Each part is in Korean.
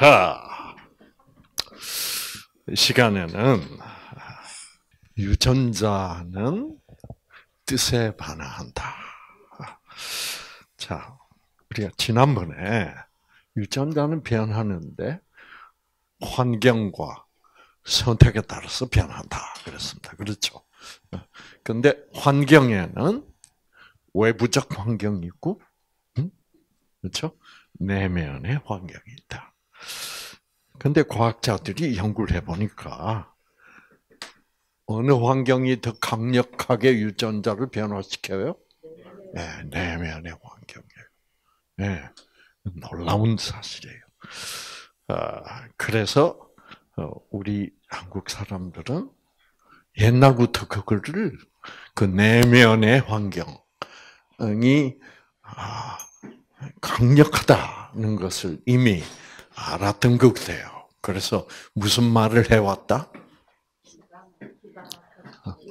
자, 시간에는 유전자는 뜻에 반응한다. 자, 우리가 지난번에 유전자는 변하는데 환경과 선택에 따라서 변한다 그랬습니다. 그렇죠? 근데 환경에는 외부적 환경이 있고, 그렇죠? 내면의 환경이 있다. 근데 과학자들이 연구를 해보니까 어느 환경이 더 강력하게 유전자를 변화시켜요? 네, 내면의 환경이에요. 네, 놀라운 사실이에요. 아, 그래서 어, 우리 한국 사람들은 옛날부터 그거를 그 내면의 환경이 아, 강력하다는 것을 이미 알았던 것 같아요. 그래서 무슨 말을 해왔다?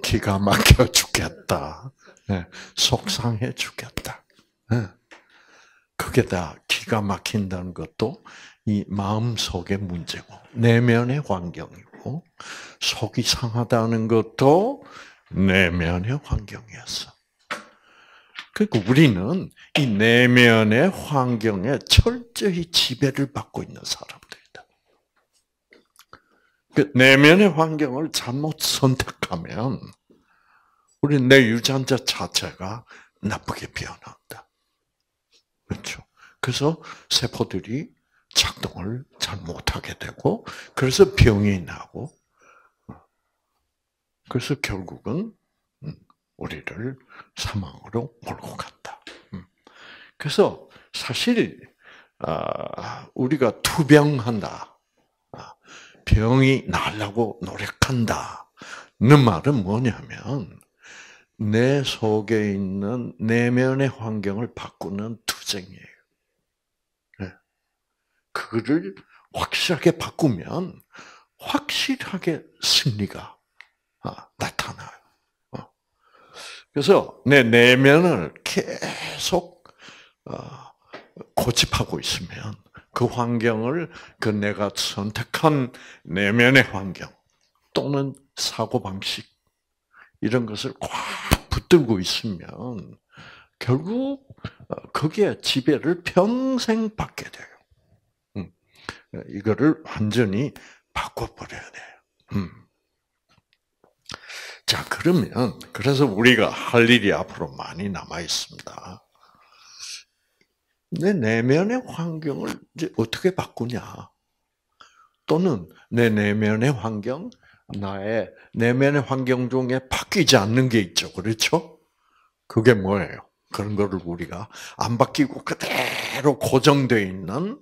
기가 막혀 죽겠다. 네, 속상해 죽겠다. 네. 그게 다 기가 막힌다는 것도 이 마음 속의 문제고, 내면의 환경이고, 속이 상하다는 것도 내면의 환경이었어. 그러니까 우리는 이 내면의 환경에 철저히 지배를 받고 있는 사람들이다. 그 내면의 환경을 잘못 선택하면 우리 내 유전자 자체가 나쁘게 변한다. 그렇죠. 그래서 세포들이 작동을 잘 못하게 되고, 그래서 병이 나고, 그래서 결국은 우리를 사망으로 몰고 간다. 음. 그래서 사실 아, 우리가 투병한다, 아, 병이 나려고 노력한다 는 말은 뭐냐면 내 속에 있는 내면의 환경을 바꾸는 투쟁이에요. 네. 그거를 확실하게 바꾸면 확실하게 승리가 아, 나타나요. 그래서 내 내면을 계속 어, 고집하고 있으면 그 환경을 그 내가 선택한 내면의 환경 또는 사고 방식 이런 것을 꽉 붙들고 있으면 결국 어, 거기에 지배를 평생 받게 돼요. 음. 이거를 완전히 바꿔버려야 돼요. 음. 자, 그러면, 그래서 우리가 할 일이 앞으로 많이 남아 있습니다. 내 내면의 환경을 이제 어떻게 바꾸냐. 또는 내 내면의 환경, 나의 내면의 환경 중에 바뀌지 않는 게 있죠. 그렇죠? 그게 뭐예요? 그런 거를 우리가 안 바뀌고 그대로 고정되어 있는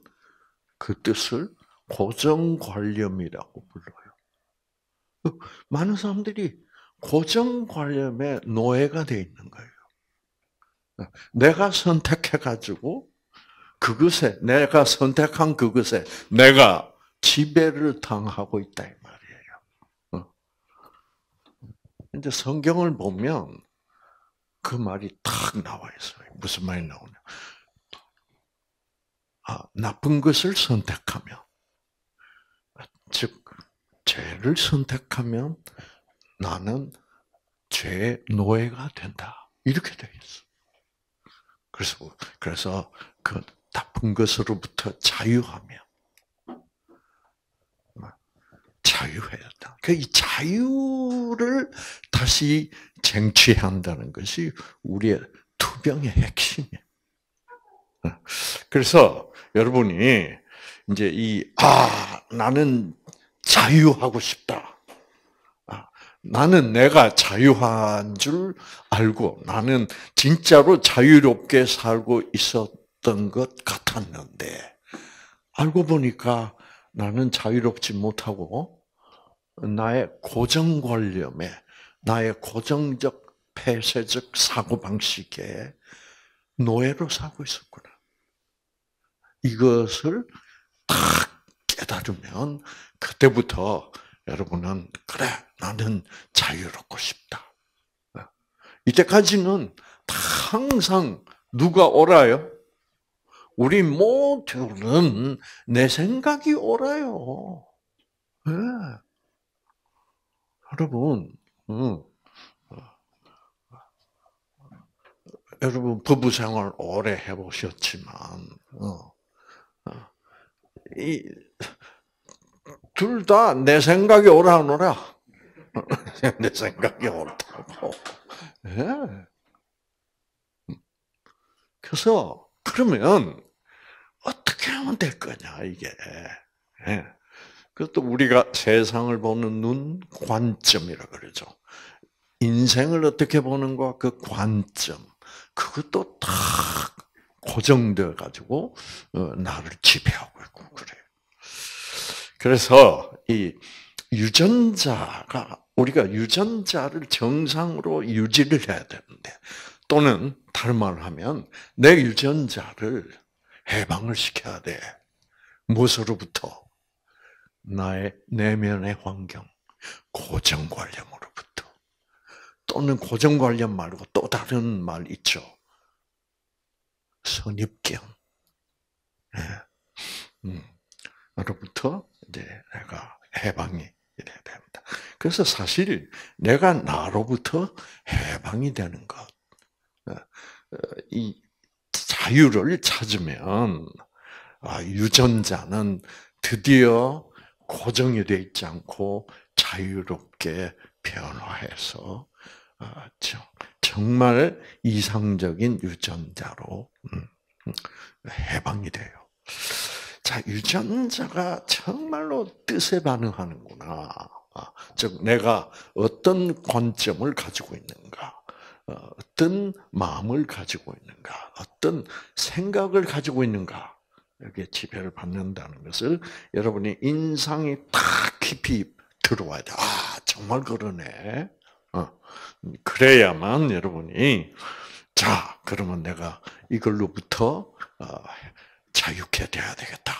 그 뜻을 고정관념이라고 불러요. 많은 사람들이 고정관념의 노예가 되어 있는 거예요. 내가 선택해가지고 그것에, 내가 선택한 그것에 내가 지배를 당하고 있다, 이 말이에요. 어. 이제 성경을 보면 그 말이 탁 나와 있어요. 무슨 말이 나오냐. 아, 나쁜 것을 선택하면, 즉, 죄를 선택하면 나는 죄의 노예가 된다. 이렇게 되어 있어. 그래서, 그래서 그 나쁜 것으로부터 자유하며, 자유해야 한다. 그 이 자유를 다시 쟁취한다는 것이 우리의 투병의 핵심이에요. 그래서 여러분이 이제 이, 아, 나는 자유하고 싶다. 나는 내가 자유한 줄 알고 나는 진짜로 자유롭게 살고 있었던 것 같았는데 알고 보니까 나는 자유롭지 못하고 나의 고정관념에 나의 고정적 폐쇄적 사고방식에 노예로 살고 있었구나. 이것을 딱 깨달으면 그때부터 여러분은 그래 나는 자유롭고 싶다. 이때까지는 항상 누가 오라요? 우리 모두는 내 생각이 옳아요. 네. 여러분, 음. 여러분 부부 생활 오래 해보셨지만, 어, 어, 둘 다 내 생각이 옳아노라. 내 생각이 옳다고. 네. 그래서 그러면 어떻게 하면 될 거냐 이게. 네. 그것도 우리가 세상을 보는 눈 관점이라 그러죠. 인생을 어떻게 보는가 그 관점. 그것도 다 고정되어 가지고 어, 나를 지배하고 있고 그래요. 그래서 이 유전자가 우리가 유전자를 정상으로 유지를 해야 되는데 또는 다른 말을 하면 내 유전자를 해방을 시켜야 돼. 무엇으로부터? 나의 내면의 환경, 고정관념으로부터. 또는 고정관념 말고 또 다른 말 있죠. 선입견. 네. 음. 로부터 이제 내가 해방이 돼야 됩니다. 그래서 사실 내가 나로부터 해방이 되는 것, 어, 어, 이 자유를 찾으면 아, 유전자는 드디어 고정이 되어 있지 않고 자유롭게 변화해서 아, 정말 이상적인 유전자로 음, 음, 해방이 돼요. 자, 유전자가 정말로 뜻에 반응하는구나. 아, 즉, 내가 어떤 관점을 가지고 있는가, 어, 어떤 마음을 가지고 있는가, 어떤 생각을 가지고 있는가, 여기에 지배를 받는다는 것을 여러분이 인상이 딱 깊이 들어와야 돼. 아, 정말 그러네. 어, 그래야만 여러분이 자, 그러면 내가 이걸로부터 어, 자유케 돼야 되겠다.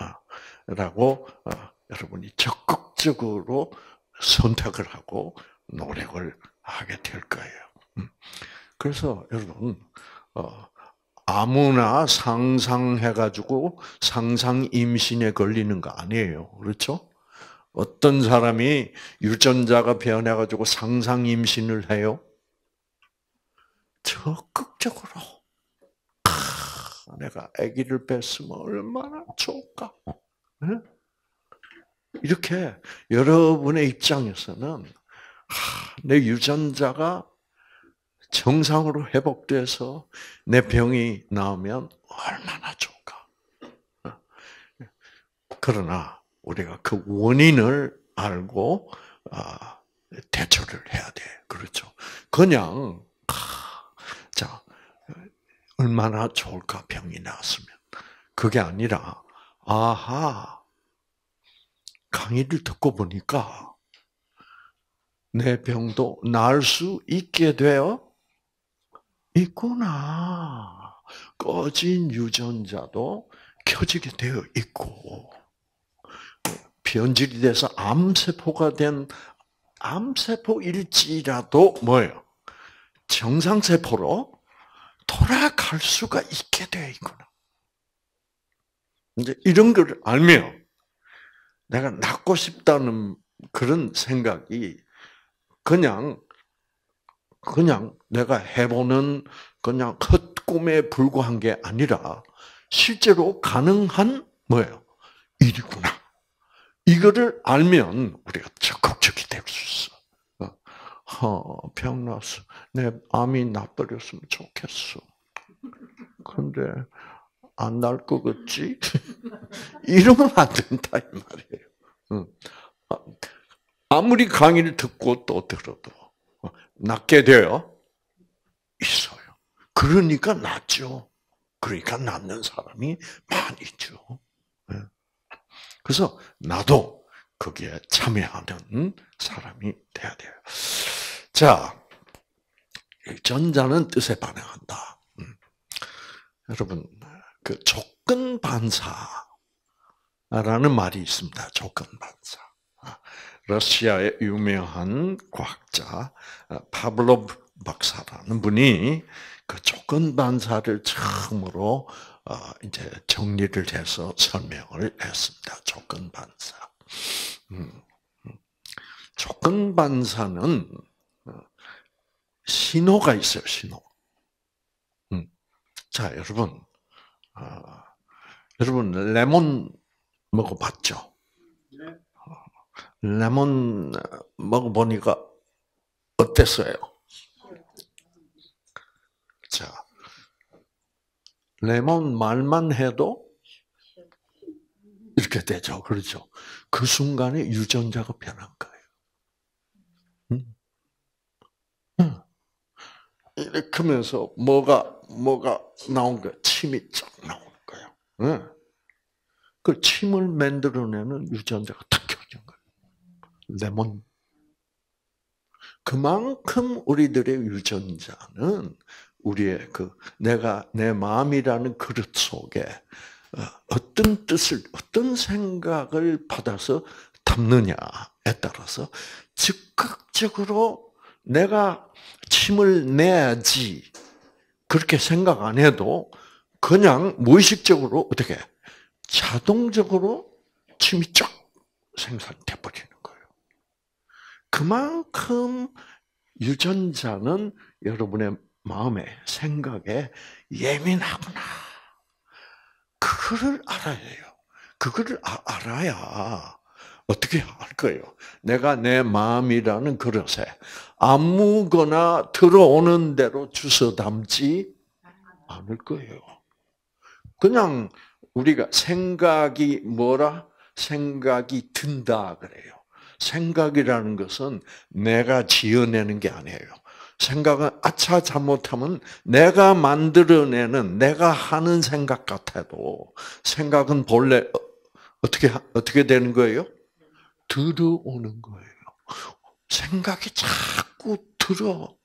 어, 라고 여러분이 적극적으로 선택을 하고 노력을 하게 될 거예요. 음. 그래서 여러분 아무나 상상해가지고 상상 임신에 걸리는 거 아니에요. 그렇죠? 어떤 사람이 유전자가 변해가지고 상상 임신을 해요? 적극적으로. 아, 내가 아기를 뺐으면 얼마나 좋을까? 네? 이렇게 여러분의 입장에서는 내 유전자가 정상으로 회복돼서 내 병이 나오면 얼마나 좋을까. 어? 그러나 우리가 그 원인을 알고 아, 대처를 해야 돼. 그렇죠. 그냥 자 얼마나 좋을까 병이 나왔으면 그게 아니라 아하 강의를 듣고 보니까 내 병도 나을 수 있게 되어 있구나. 꺼진 유전자도 켜지게 되어 있고, 변질이 돼서 암세포가 된 암세포일지라도 뭐예요? 정상세포로 돌아갈 수가 있게 되어 있구나. 이제 이런 걸 알면 내가 낫고 싶다는 그런 생각이 그냥 그냥 내가 해보는 그냥 헛꿈에 불과한 게 아니라 실제로 가능한 뭐예요? 일이구나. 이거를 알면 우리가 적극적이 될 수 있어. 어, 병 났어. 내 암이 나버렸으면 좋겠어. 근데 안 날 것 같지? 이러면 안 된다 이 말이에요. 아, 아무리 강의를 듣고 또 들어도 낫게 되어 있어요. 그러니까 낫죠. 그러니까 낫는 사람이 많이 있죠. 네. 그래서 나도 거기에 참여하는 사람이 돼야 돼요. 자, 전자는 뜻에 반응한다. 음. 여러분, 그 조건 반사라는 말이 있습니다. 조건 반사. 러시아의 유명한 과학자 어, 파블로 박사라는 분이 그 조건 반사를 처음으로 어, 이제 정리를 해서 설명을 했습니다. 조건 반사. 음, 음. 조건 반사는 어, 신호가 있어요. 신호. 음. 자, 여러분, 어, 여러분 레몬 먹어봤죠? 레몬 먹어보니까 어땠어요? 자, 레몬 말만 해도 이렇게 되죠. 그렇죠. 그 순간에 유전자가 변한 거예요. 음. 음. 이렇게 하면서 뭐가, 뭐가 나온 거야? 침이 쫙 나오는 거예요. 음. 그 침을 만들어내는 유전자가 탁 켜진 거예요. 레몬. 그만큼 우리들의 유전자는 우리의 그 내가 내 마음이라는 그릇 속에 어, 어떤 뜻을 어떤 생각을 받아서 담느냐에 따라서 즉각적으로 내가 침을 내야지 그렇게 생각 안 해도 그냥 무의식적으로 어떻게 자동적으로 침이 쫙 생산돼 버리는 거예요. 그만큼 유전자는 여러분의 마음에, 생각에 예민하구나. 그거를 알아야 해요. 그거를 아, 알아야 어떻게 할 거예요? 내가 내 마음이라는 그릇에 아무거나 들어오는 대로 주워 담지 않을 거예요. 그냥 우리가 생각이 뭐라? 생각이 든다 그래요. 생각이라는 것은 내가 지어내는 게 아니에요. 생각은 아차 잘못하면 내가 만들어내는 내가 하는 생각 같아도 생각은 본래 어떻게 어떻게 되는 거예요? 들어오는 거예요. 생각이 자꾸 들어.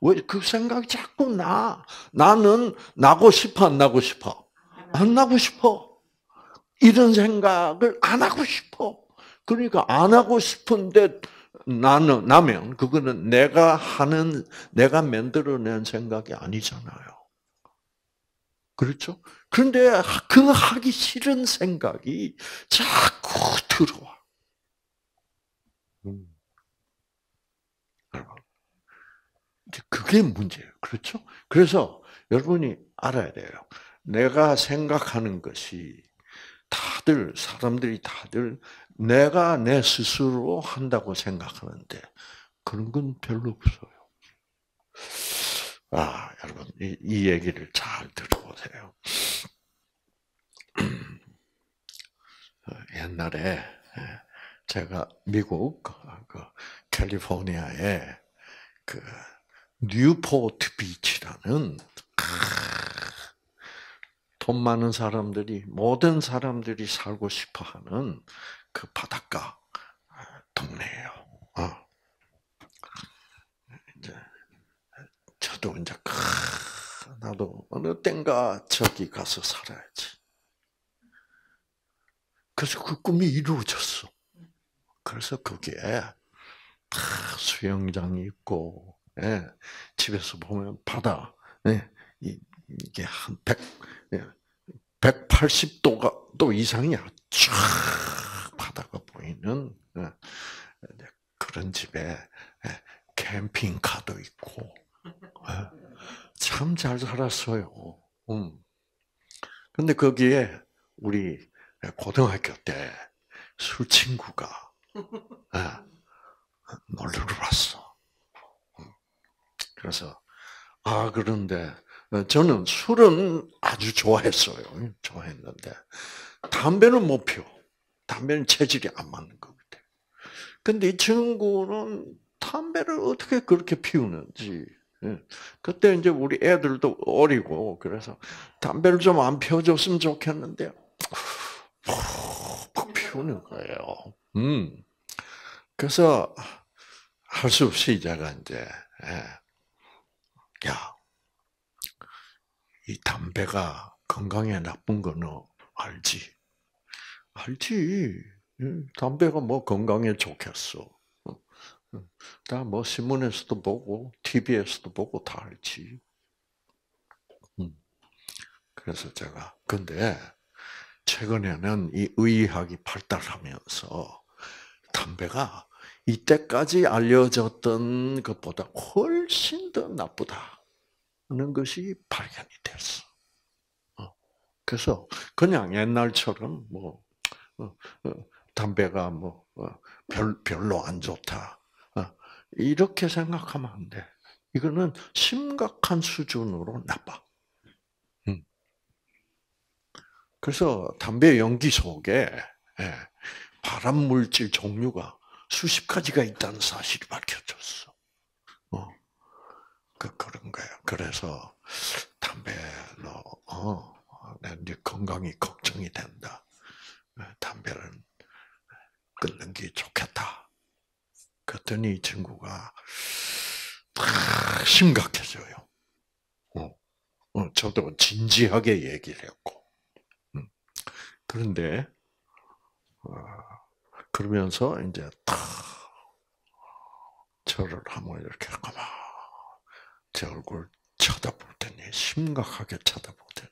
왜 그 생각이 자꾸 나? 나는 나고 싶어 안 나고 싶어? 안 나고 싶어. 이런 생각을 안 하고 싶어. 그러니까 안 하고 싶은데 나는 나면 그거는 내가 하는 내가 만들어낸 생각이 아니잖아요. 그렇죠? 그런데 그 하기 싫은 생각이 자꾸 들어와. 그게 문제예요. 그렇죠? 그래서 여러분이 알아야 돼요. 내가 생각하는 것이 다들 사람들이 다들 내가 내 스스로 한다고 생각하는데 그런 건 별로 없어요. 아, 여러분 이, 이 얘기를 잘 들어보세요. 옛날에 예, 제가 미국 그 캘리포니아에 그 뉴포트 비치라는 돈 많은 사람들이 모든 사람들이 살고 싶어하는 그 바닷가 동네예요. 어. 이제 저도 이제 나도 어느 땐가 저기 가서 살아야지. 그래서 그 꿈이 이루어졌어. 그래서 거기에 다 수영장이 있고, 예, 집에서 보면 바다, 예, 이게 한 100, 180도가 또 이상이야. 쫙 바다가 보이는 예, 그런 집에 예, 캠핑카도 있고 예, 참잘 살았어요. 음. 근데 거기에 우리 고등학교 때 술 친구가 놀러 왔어. 음. 그래서 아 그런데 저는 술은 아주 좋아했어요. 좋아했는데 담배는 못 피워. 담배는 체질이 안 맞는 것 같아요. 근데 이 친구는 담배를 어떻게 그렇게 피우는지. 예. 그때 이제 우리 애들도 어리고 그래서 담배를 좀 안 피워줬으면 좋겠는데 푹 피우는 거예요. 음. 그래서 할 수 없이 제가 이제 예. 야, 이 담배가 건강에 나쁜 거는 알지? 알지. 담배가 뭐 건강에 좋겠어. 어, 어. 다 뭐 신문에서도 보고 TV에서도 보고 다 알지. 음. 그래서 제가 근데 최근에는 이 의학이 발달하면서 담배가 이때까지 알려졌던 것보다 훨씬 더 나쁘다 는 것이 발견이 됐어. 어. 그래서 그냥 옛날처럼 뭐 어, 어, 담배가 뭐 별, 별로 안 좋다 이렇게 생각하면 안 돼. 이거는 심각한 수준으로 나빠. 음. 그래서 담배 연기 속에 예, 발암 물질 종류가 수십 가지가 있다는 사실이 밝혀졌어. 어. 그, 그런 거예요. 그래서 담배로, 어, 내 건강이 걱정이 된다. 예, 담배는 끊는 게 좋겠다. 그랬더니 이 친구가 심각해져요. 어, 어, 저도 진지하게 얘기를 했고. 음. 그런데, 어, 그러면서 이제 탁 저를 한번 이렇게 제 얼굴 쳐다보더니 심각하게 쳐다보더니.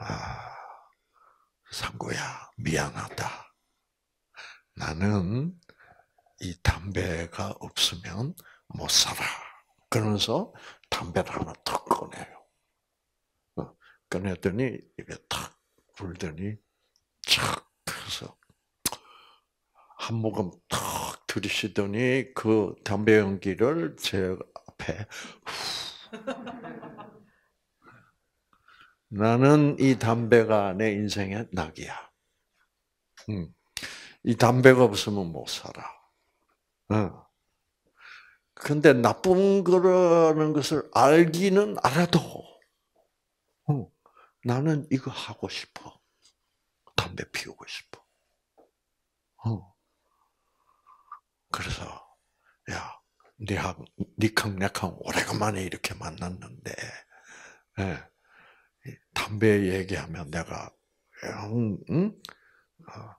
아 상구야 미안하다. 나는 이 담배가 없으면 못 살아. 그러면서 담배를 하나 탁 꺼내요. 어, 꺼냈더니 입에 탁 불더니 착 해서 한 모금 탁 들이쉬더니 그 담배 연기를 제 앞에 나는 이 담배가 내 인생의 낙이야. 음. 이 담배가 없으면 못 살아. 어. 근데 나쁜 거라는 것을 알기는 알아도, 어. 나는 이거 하고 싶어. 담배 피우고 싶어. 어. 그래서 야, 니하고 니캉 내캉 오래간만에 이렇게 만났는데 예, 담배 얘기하면 내가 응, 응? 어,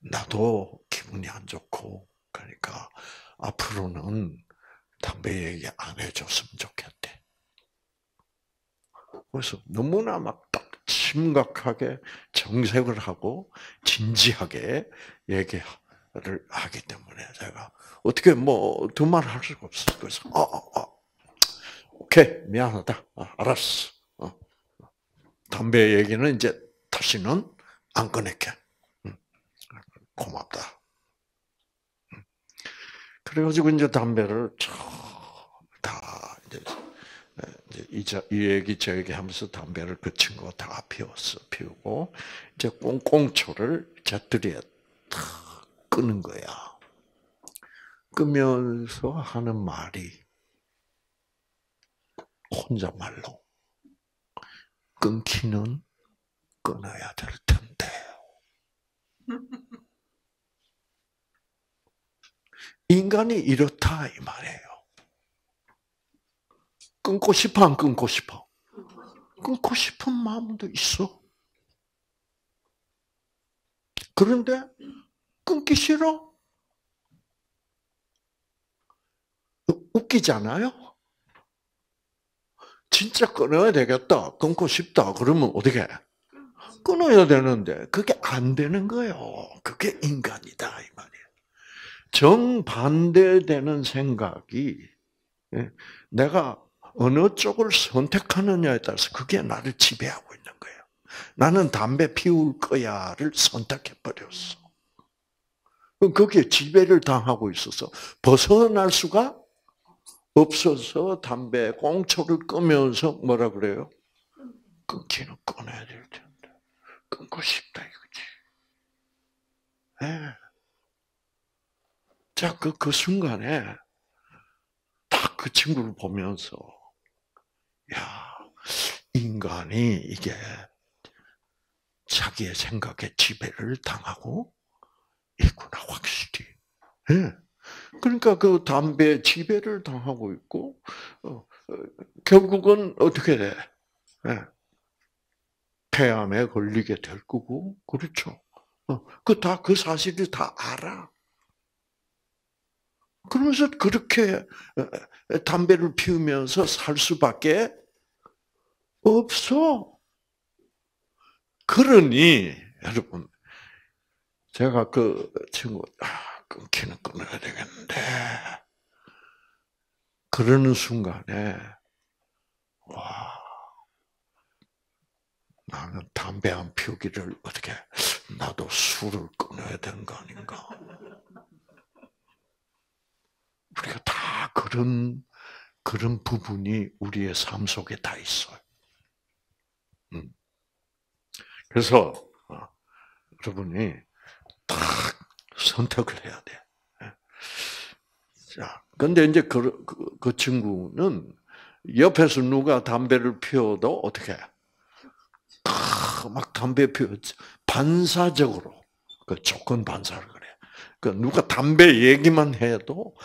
나도 기분이 안 좋고 그러니까 앞으로는 담배 얘기 안 해줬으면 좋겠대. 그래서 너무나 막 딱 심각하게 정색을 하고 진지하게 얘기 를 하기 때문에 제가 어떻게 뭐 두 말 할 수가 없어. 그래서 어, 어, 어. 오케이 미안하다. 어, 알았어. 어. 담배 얘기는 이제 다시는 안 꺼낼게. 응. 고맙다. 응. 그래가지고 이제 담배를 다 이제 이, 이 얘기 저 얘기 하면서 담배를 그 친구가 다 피웠어. 피우고 이제 꽁꽁초를 곁들이에 탁 끄는 거야. 끄면서 하는 말이 혼자말로 끊기는 끊어야 될 텐데. 인간이 이렇다 이 말이에요. 끊고 싶어 안 끊고 싶어? 끊고 싶은 마음도 있어. 그런데 끊기 싫어? 웃기잖아요? 진짜 끊어야 되겠다. 끊고 싶다. 그러면 어떻게? 끊어야 되는데, 그게 안 되는 거예요. 그게 인간이다. 이 말이에요. 정반대되는 생각이, 예, 내가 어느 쪽을 선택하느냐에 따라서 그게 나를 지배하고 있는 거예요. 나는 담배 피울 거야를 선택해 버렸어. 거기에 지배를 당하고 있어서 벗어날 수가 없어서 담배 꽁초를 끄면서 뭐라 그래요? 끊기는 끊어야 될 텐데 끊고 싶다 이거지. 네. 자, 그, 그 순간에 딱 그 친구를 보면서 야, 인간이 이게 자기의 생각에 지배를 당하고 있구나 확실히. 네. 그러니까 그 담배 지배를 당하고 있고 어, 어, 결국은 어떻게 돼? 네. 폐암에 걸리게 될 거고 그렇죠. 어, 그다그 그 사실을 다 알아. 그러면서 그렇게 담배를 피우면서 살 수밖에 없어. 그러니 여러분 제가 그 친구 아, 끊기는 끊어야 되겠는데 그러는 순간에 와 나는 담배 안 피우기를 어떻게 나도 술을 끊어야 되는 거 아닌가? 우리가 다 그런 그런 부분이 우리의 삶 속에 다 있어요. 음. 그래서 어, 여러분이 딱 선택을 해야 돼. 예. 자, 근데 이제 그, 그, 그 친구는 옆에서 누가 담배를 피워도 어떻게 막 담배 피워 반사적으로 그 조건 반사를 그래. 그 누가 담배 얘기만 해도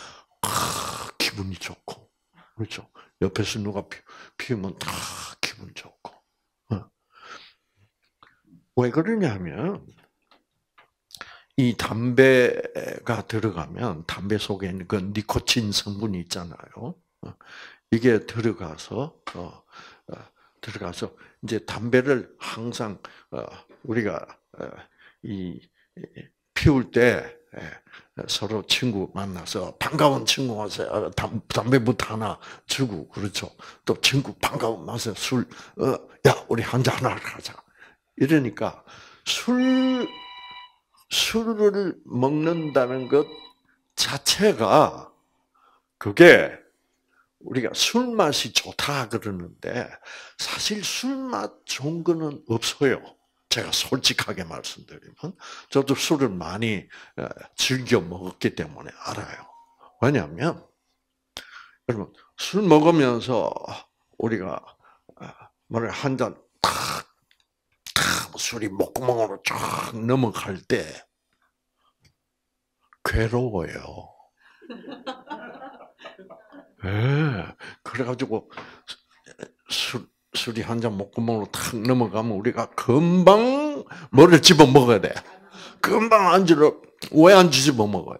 기분이 좋고 그렇죠. 옆에서 누가 피, 우면다 기분 좋고. 어. 왜 그러냐면 이 담배가 들어가면 담배 속에 있는 그 니코틴 성분이 있잖아요. 어. 이게 들어가서 어, 들어가서 이제 담배를 항상 우리가 이 피울 때 예, 서로 친구 만나서 반가운 친구 와서 담배부터 하나 주고 그렇죠. 또 친구 반가운 맛에 술, 어, 야 우리 한잔 하자. 이러니까 술 술을 먹는다는 것 자체가 그게 우리가 술 맛이 좋다 그러는데 사실 술 맛 좋은 거는 없어요. 제가 솔직하게 말씀드리면 저도 술을 많이 어, 즐겨 먹었기 때문에 알아요. 왜냐하면 여러분 술 먹으면서 우리가 어, 뭐를 한잔 탁, 탁 술이 목구멍으로 쫙 넘어갈 때 괴로워요. 예. 네, 그래가지고 술 술이 한 잔 목구멍으로 탁 넘어가면 우리가 금방 뭐를 집어 먹어야 돼. 금방 안주를 왜 안주 집어 먹어요?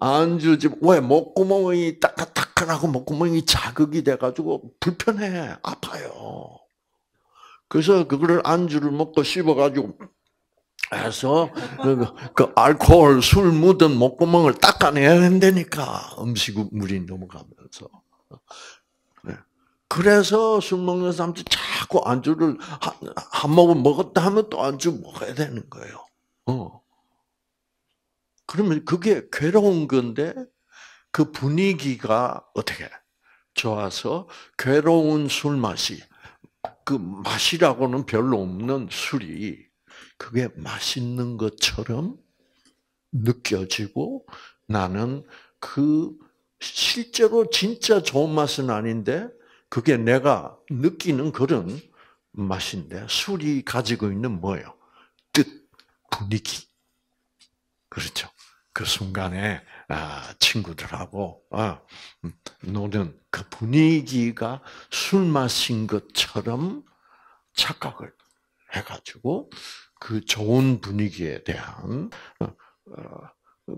안주 집왜 목구멍이 따끈따끈하고 목구멍이 자극이 돼가지고 불편해 아파요. 그래서 그거를 안주를 먹고 씹어가지고 해서 그, 그 알코올 술 묻은 목구멍을 닦아내야 된다니까 음식 물이 넘어가면서 그래서 술 먹는 사람들이 자꾸 안주를 한, 한 모금 먹었다 하면 또 안주 먹어야 되는 거예요. 어. 그러면 그게 괴로운 건데 그 분위기가 어떻게 좋아서 괴로운 술 맛이 그 맛이라고는 별로 없는 술이 그게 맛있는 것처럼 느껴지고 나는 그 실제로 진짜 좋은 맛은 아닌데 그게 내가 느끼는 그런 맛인데 술이 가지고 있는 뭐예요? 뜻, 분위기. 그렇죠. 그 순간에 아, 친구들하고 아, 노는 그 분위기가 술 마신 것처럼 착각을 해가지고 그 좋은 분위기에 대한 어, 어,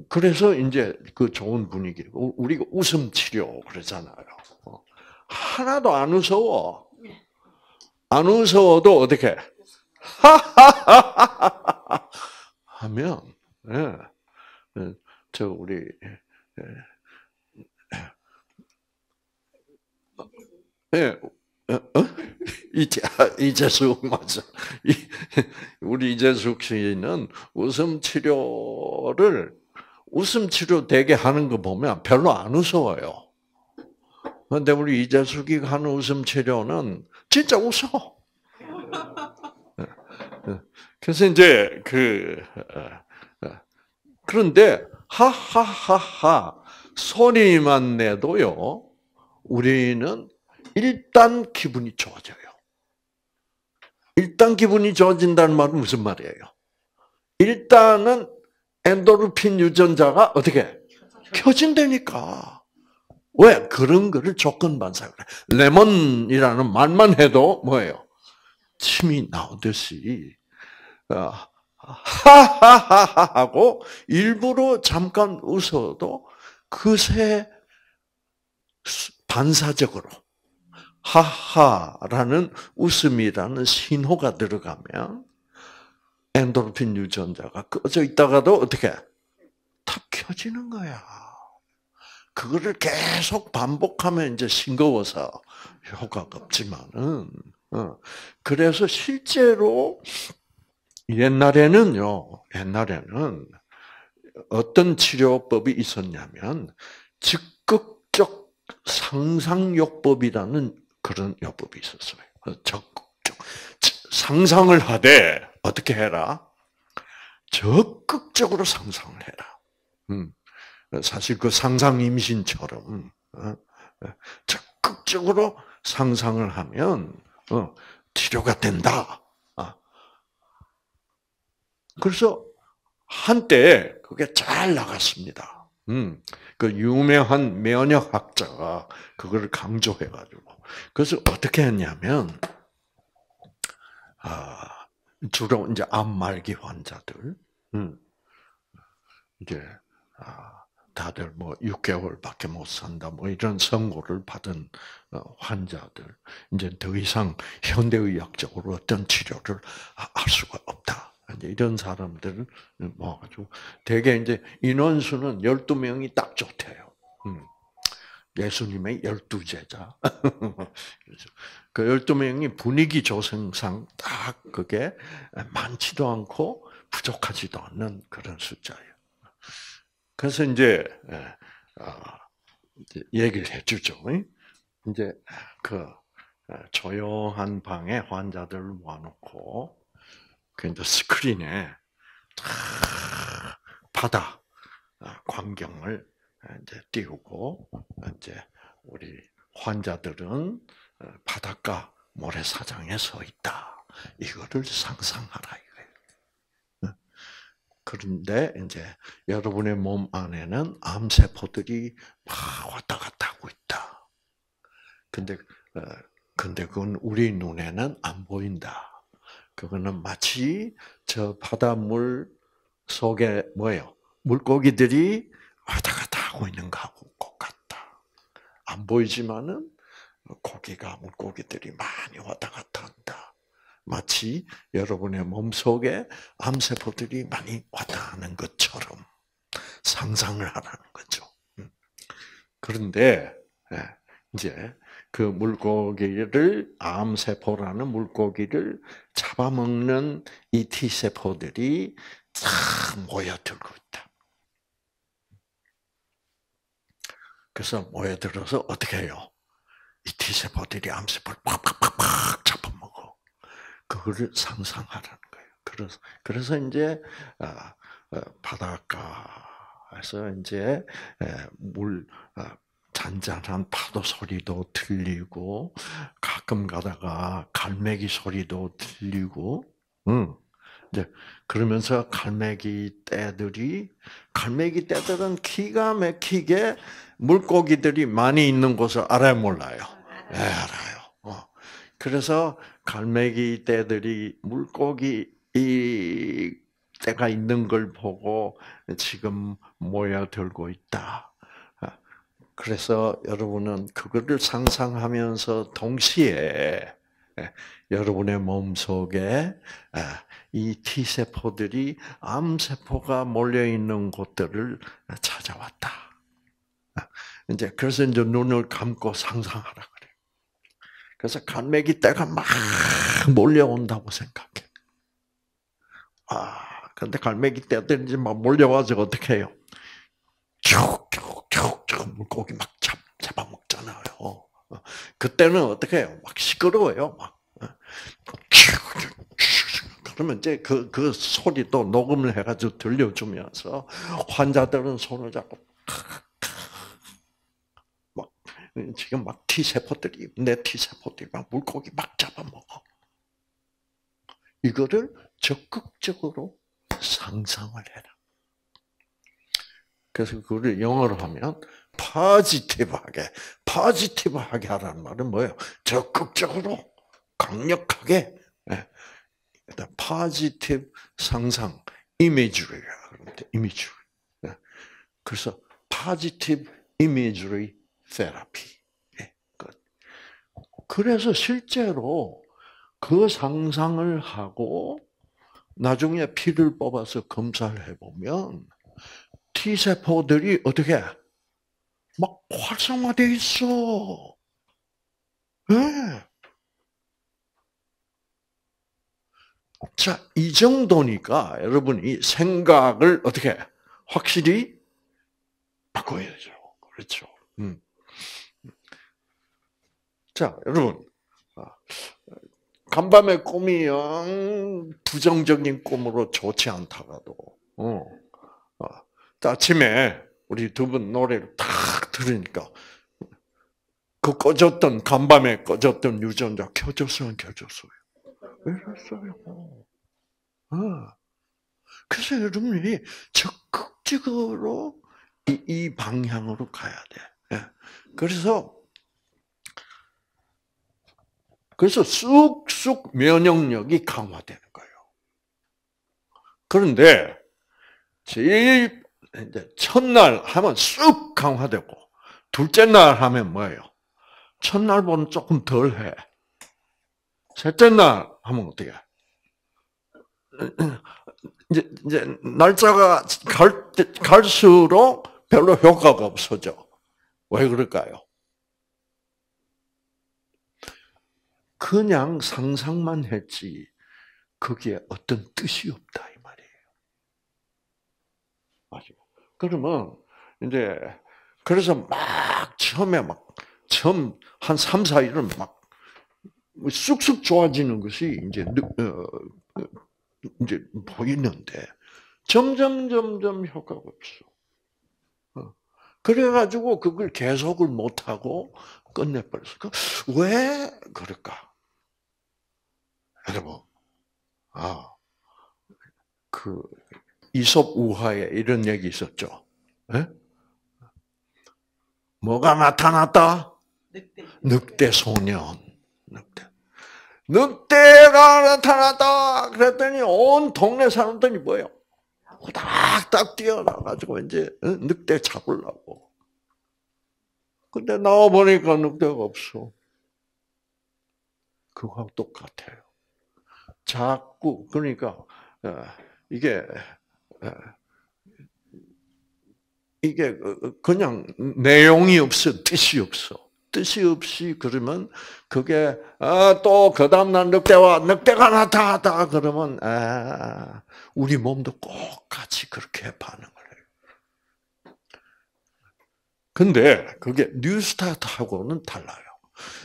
그래서 이제 그 좋은 분위기 우리가 웃음 치료 그러잖아요. 하나도 안 무서워. 안 무서워도 어떻게? 하면 예. 예. 저 우리 예. 예. 어? 어? 이제 이재숙 맞아. 우리 이재숙 씨는 웃음 치료를 웃음 치료 되게 하는 거 보면 별로 안 무서워요. 그런데 우리 이재숙이 하는 웃음 치료는 진짜 웃어. 그래서 이제 그 어, 어, 그런데 하하하하 소리만 내도요 우리는 일단 기분이 좋아져요. 일단 기분이 좋아진다는 말은 무슨 말이에요? 일단은 엔도르핀 유전자가 어떻게 켜진다니까. 왜? 그런 거를 조건 반사 그래. 레몬이라는 말만 해도 뭐예요? 침이 나오듯이 어, 하하하하 하고 일부러 잠깐 웃어도 그새 반사적으로 하하라는 웃음이라는 신호가 들어가면 엔도르핀 유전자가 꺼져 있다가도 어떻게 탁 켜지는 거야. 그거를 계속 반복하면 이제 싱거워서 효과가 없지만은 어. 그래서 실제로 옛날에는요. 옛날에는 어떤 치료법이 있었냐면 적극적 상상요법이라는 그런 요법이 있었어요. 적극적 상상을 하되 어떻게 해라? 적극적으로 상상을 해라. 음. 사실 그 상상 임신처럼 어? 적극적으로 상상을 하면 어, 치료가 된다. 아. 그래서 한때 그게 잘 나갔습니다. 음, 그 유명한 면역학자가 그걸 강조해가지고 그래서 어떻게 했냐면 아, 주로 이제 암 말기 환자들, 음, 이제 아, 다들 뭐 6개월밖에 못 산다, 뭐 이런 선고를 받은 어, 환자들, 이제 더 이상 현대의학적으로 어떤 치료를 할 수가 없다. 이런 사람들을 모아가지고 대개 이제 인원수는 12명이 딱 좋대요. 음. 예수님의 열두 제자. 그 12명이 분위기 조성상 딱 그게 많지도 않고 부족하지도 않는 그런 숫자예요. 그래서 이제, 아, 얘기를 해주죠. 이제 그 조용한 방에 환자들을 모아놓고 그 이제 스크린에 바다 아, 광경을 이제 띄우고 이제 우리 환자들은 어, 바닷가 모래사장에 서 있다. 이거를 상상하라 이거예요. 어? 그런데 이제 여러분의 몸 안에는 암세포들이 막 왔다 갔다 하고 있다. 근데 어, 근데 그건 우리 눈에는 안 보인다. 그거는 마치 저 바닷물 속에 뭐예요? 물고기들이 왔다 갔다 하고 있는 거하고 똑같다. 안 보이지만은 고기가 물고기들이 많이 왔다 갔다 한다. 마치 여러분의 몸 속에 암세포들이 많이 왔다 하는 것처럼 상상을 하라는 거죠. 음. 그런데 예, 이제 그 물고기를 암세포라는 물고기를 잡아먹는 이 T세포들이 다 모여들고 있다. 그래서 모여들어서 어떻게 해요? 이 T세포들이 암세포를 팍팍팍팍 잡아먹어. 그거를 상상하라는 거예요. 그래서, 그래서 이제, 아, 어, 바닷가에서 이제, 물, 아, 잔잔한 파도 소리도 들리고 가끔 가다가 갈매기 소리도 들리고 응. 이제 그러면서 갈매기 떼들이 갈매기 떼들은 기가 막히게 물고기들이 많이 있는 곳을 알아요 몰라요? 네, 알아요. 어. 그래서 갈매기 떼들이 물고기 이 때가 있는 걸 보고 지금 모여들고 있다. 그래서 여러분은 그거를 상상하면서 동시에 예, 여러분의 몸 속에 아, 이 T 세포들이 암 세포가 몰려 있는 곳들을 찾아왔다. 아, 이제 그래서 이제 눈을 감고 상상하라 그래. 그래서 갈매기 떼가 막 몰려온다고 생각해. 아, 근데 갈매기 이제 막 몰려와서 어떻게 해요? 쭉쭉 쭉쭉 물고기 막 잡, 잡아먹잖아요. 어. 그때는 어떻게 해요? 막 시끄러워요. 막. 어. 그러면 이제 그, 그 소리도 녹음을 해가지고 들려주면서 환자들은 손을 잡고 막 지금 막 T세포들이 내 T세포들이 막 물고기 막 잡아먹어. 이거를 적극적으로 상상을 해라. 그래서 그걸 영어로 하면 파지티브하게, 파지티브하게 하라는 말은 뭐예요? 적극적으로, 강력하게, 예. 일단 positive 상상, imagery라 그러는데 이미지. 예. 그래서 positive imagery therapy. 예. 그래서 실제로 그 상상을 하고 나중에 피를 뽑아서 검사를 해보면 T세포들이 어떻게 막 활성화돼 있어. 네. 자, 이 정도니까 여러분이 생각을 어떻게 확실히 바꿔야죠. 그렇죠. 음. 자, 여러분. 아, 간밤의 꿈이 영 부정적인 꿈으로 좋지 않다가도, 어, 어, 아침에 우리 두 분 노래를 탁 들으니까 그 꺼졌던 간밤에 꺼졌던 유전자 켜졌으면 켜졌어요. 왜그어요 어. 그래서 여러분이 적극적으로 이, 이 방향으로 가야 돼. 예. 그래서 그래서 쑥쑥 면역력이 강화되는 거예요. 그런데 제일 이제 첫날 하면 쑥 강화되고 둘째 날 하면 뭐예요? 첫날보다 조금 덜 해. 셋째 날 하면 어떻게? 이제 이제 날짜가 갈 갈수록 별로 효과가 없어져. 왜 그럴까요? 그냥 상상만 했지 거기에 어떤 뜻이 없다 맞죠? 그러면 이제 그래서 막 처음에 막 처음 한 3, 4일은 막 쑥쑥 좋아지는 것이 이제 어, 이제 보이는데 점점 점점 효과가 없어. 어. 그래가지고 그걸 계속을 못하고 끝내버렸어. 그왜 그럴까? 여러분, 아, 그, 이솝 우화에 이런 얘기 있었죠. 네? 뭐가 나타났다? 늑대. 늑대 소년. 늑대. 늑대가 나타났다. 그랬더니 온 동네 사람들이 뭐예요? 딱딱 뛰어나가지고 이제 늑대 잡으려고. 근데 나와보니까 늑대가 없어. 그거하고 똑같아요. 자꾸, 그러니까, 어, 이게, 어, 이게 그냥 내용이 없어, 뜻이 없어. 뜻이 없이 그러면 그게 아, 또그 다음 날 늑대와 늑대가 나타났다 그러면 아, 우리 몸도 꼭 같이 그렇게 반응을 해요. 근데 그게 뉴스타트하고는 달라요.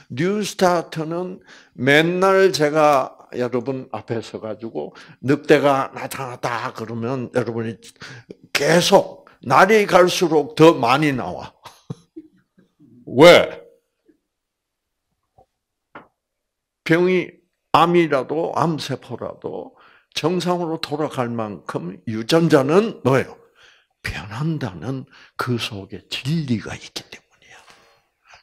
뉴스타트는 맨날 제가 여러분 앞에 서 가지고 늑대가 나타났다 그러면 여러분이 계속 날이 갈수록 더 많이 나와. 왜? 병이 암이라도 암세포라도 정상으로 돌아갈 만큼 유전자는 뭐예요? 변한다는 그 속에 진리가 있기 때문이야.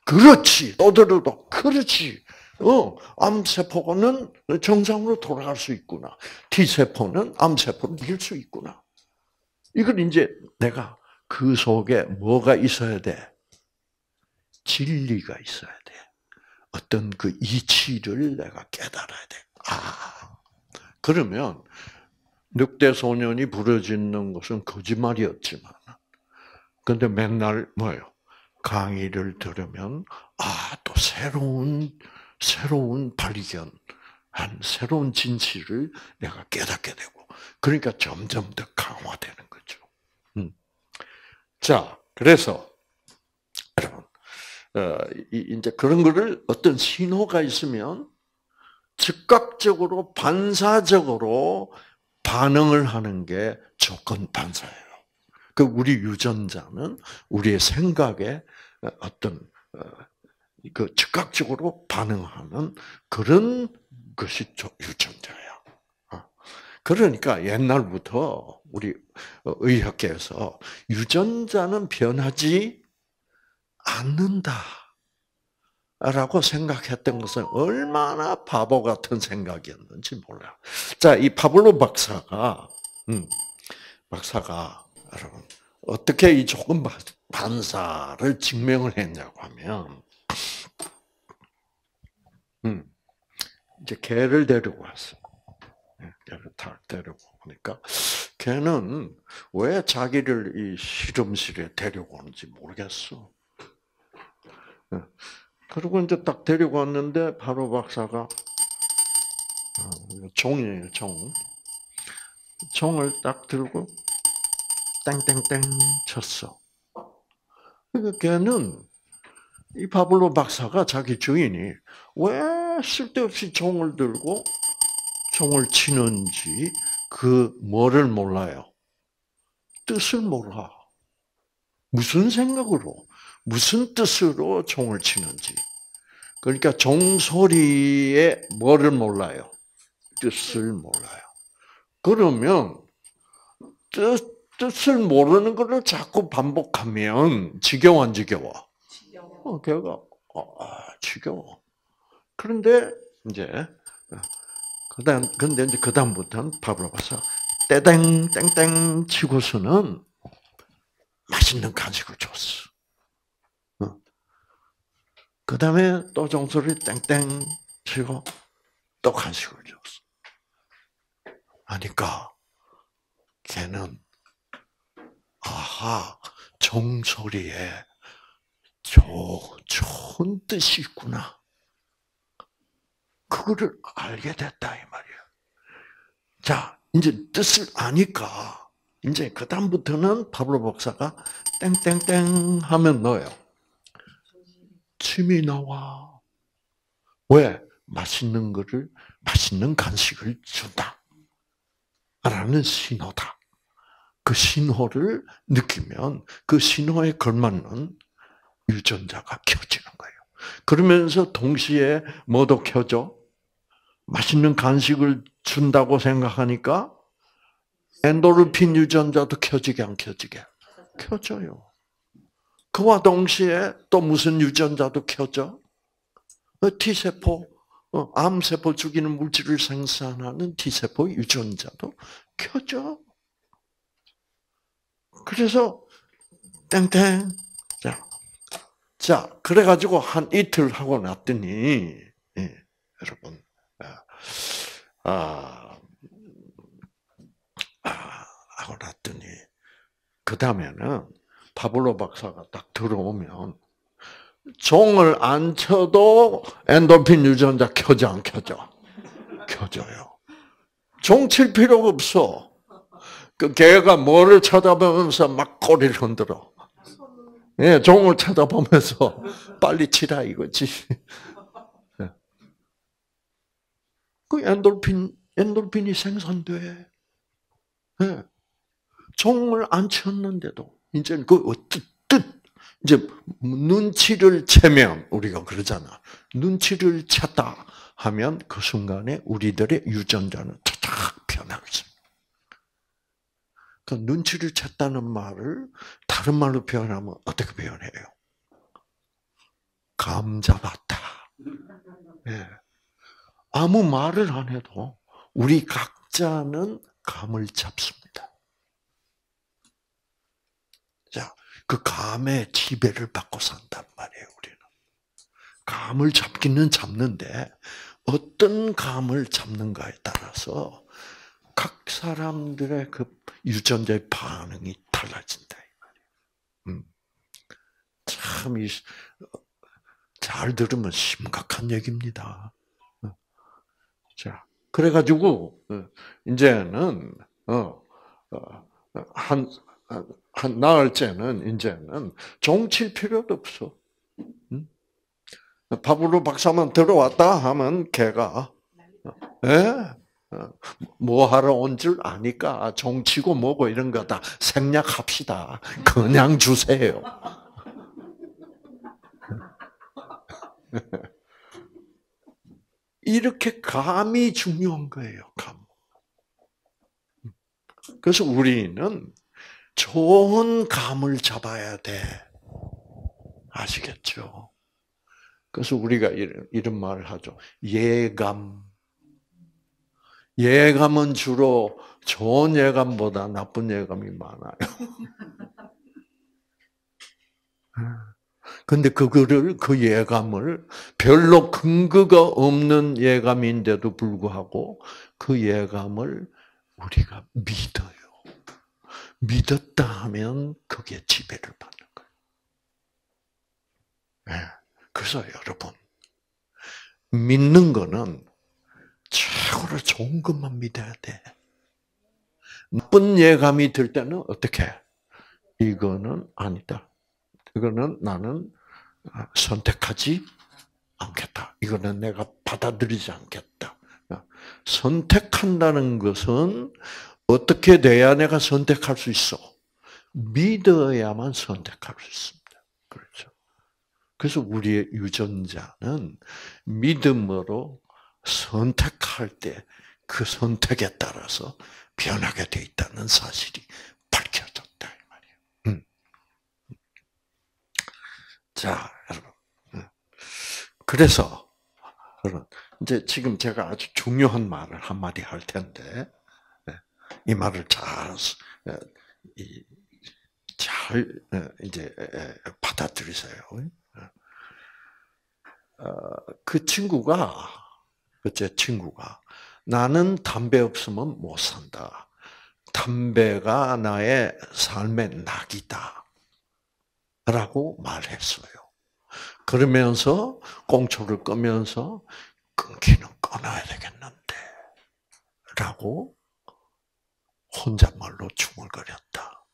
그렇지. 또 들어도 그렇지. 어, 암세포는 정상으로 돌아갈 수 있구나. T세포는 암세포를 이길 수 있구나. 이걸 이제 내가 그 속에 뭐가 있어야 돼? 진리가 있어야 돼. 어떤 그 이치를 내가 깨달아야 돼. 아, 그러면 늑대 소년이 부러지는 것은 거짓말이었지만, 근데 맨날 뭐예요? 강의를 들으면 아 또 새로운 새로운 발견, 한 새로운 진실을 내가 깨닫게 되고, 그러니까 점점 더 강화되는 거죠. 음. 자, 그래서 여러분 어, 이제 그런 거를 어떤 신호가 있으면 즉각적으로 반사적으로 반응을 하는 게 조건 반사예요. 그 우리 유전자는 우리의 생각에 어떤 어, 그 즉각적으로 반응하는 그런 것이 유전자야. 어. 그러니까 옛날부터 우리 의학계에서 유전자는 변하지 않는다. 라고 생각했던 것은 얼마나 바보 같은 생각이었는지 몰라. 자, 이 파블로 박사가, 음, 박사가, 여러분, 어떻게 이 조건 반사를 증명을 했냐고 하면, 음. 이제 개를 데리고 왔어. 예, 개를 다 데리고 오니까 개는 왜 자기를 이 실험실에 데리고 오는지 모르겠어. 예. 그리고 이제 딱 데리고 왔는데 바로 박사가 어, 종이에요, 종. 종을 딱 들고 땡땡땡 쳤어. 그러니까 걔는 이 파블로 박사가 자기 주인이 왜 쓸데없이 종을 들고 종을 치는지 그 뭐를 몰라요. 뜻을 몰라. 무슨 생각으로, 무슨 뜻으로 종을 치는지. 그러니까 종소리에 뭐를 몰라요? 뜻을 몰라요. 그러면 뜻, 뜻을 모르는 것을 자꾸 반복하면 지겨워 안 지겨워? 어, 걔가 어, 아, 지겨워. 그런데 이제 그다음 근데 이제 그 다음부터는 밥을 봐서 떼땡 땡땡 치고서는 맛있는 간식을 줬어. 어. 그 다음에 또 종소리 땡땡 치고 또 간식을 줬어. 하니까 걔는 아하 종소리에 조, 좋은 뜻이 있구나. 그거를 알게 됐다 이 말이야. 자, 이제 뜻을 아니까 이제 그 다음부터는 파블로 박사가 땡땡땡 하면 넣어요. 침이 나와. 왜? 맛있는 거를 맛있는 간식을 준다. 라는 신호다. 그 신호를 느끼면 그 신호에 걸맞는 유전자가 켜지는 거예요. 그러면서 동시에 뭐도 켜져? 맛있는 간식을 준다고 생각하니까 엔도르핀 유전자도 켜지게 안 켜지게? 켜져요. 그와 동시에 또 무슨 유전자도 켜져? 어, T세포, 어, 암세포 죽이는 물질을 생산하는 T세포 유전자도 켜져. 그래서 땡땡 자, 자 그래가지고 한 이틀 하고 났더니 예, 여러분 아, 아, 아 하고 났더니 그 다음에는 파블로 박사가 딱 들어오면 종을 안 쳐도 엔도핀 유전자 켜져 안 켜져? 켜져요. 종 칠 필요가 없어. 그 개가 뭐를 쳐다보면서 막 꼬리를 흔들어. 예, 종을 쳐다보면서 빨리 치라 이거지. 예. 그 엔돌핀, 엔돌핀이 생산돼. 예. 종을 안 쳤는데도, 이제 그 뜻, 뜻, 이제 눈치를 채면, 우리가 그러잖아. 눈치를 챘다 하면 그 순간에 우리들의 유전자는 탁 변하겠습니다. 그 눈치를 챘다는 말을 다른 말로 표현하면 어떻게 표현해요? 감 잡았다. 네. 아무 말을 안 해도 우리 각자는 감을 잡습니다. 자, 그 감의 지배를 받고 산단 말이에요, 우리는. 감을 잡기는 잡는데 어떤 감을 잡는가에 따라서 각 사람들의 그 유전자의 반응이 달라진다 이. 음. 참 이 잘 들으면 심각한 얘기입니다. 어. 자, 그래가지고 어, 이제는 어 한 한 나흘째는 이제는 종칠 필요도 없어. 음? 파블로 박사만 들어왔다 하면 걔가 예? 어, 뭐 하러 온 줄 아니까 종치고 뭐고 이런 거 다 생략합시다. 그냥 주세요. 이렇게 감이 중요한 거예요, 감. 그래서 우리는 좋은 감을 잡아야 돼. 아시겠죠? 그래서 우리가 이런 말을 하죠. 예감. 예감은 주로 좋은 예감보다 나쁜 예감이 많아요. 근데 그거를 그 예감을 별로 근거가 없는 예감인데도 불구하고 그 예감을 우리가 믿어요. 믿었다 하면 그게 지배를 받는 거예요. 네. 그래서 여러분 믿는 거는 최고로 좋은 것만 믿어야 돼. 나쁜 예감이 들 때는 어떻게? 이거는 아니다. 이거는 나는 선택하지 않겠다. 이거는 내가 받아들이지 않겠다. 선택한다는 것은 어떻게 돼야 내가 선택할 수 있어? 믿어야만 선택할 수 있습니다. 그렇죠. 그래서 우리의 유전자는 믿음으로 선택할 때 그 선택에 따라서 변하게 돼 있다는 사실이 밝혀졌다 이 말이에요. 음. 자, 여러분. 음. 그래서 여러분 이제 지금 제가 아주 중요한 말을 한 마디 할 텐데 네, 이 말을 잘, 잘 이제 받아들이세요. 어, 그 친구가 그제 친구가 나는 담배 없으면 못 산다. 담배가 나의 삶의 낙이다. 라고 말했어요. 그러면서 꽁초를 끄면서 끊기는 끊어야 되겠는데. 라고 혼잣말로 중얼거렸다.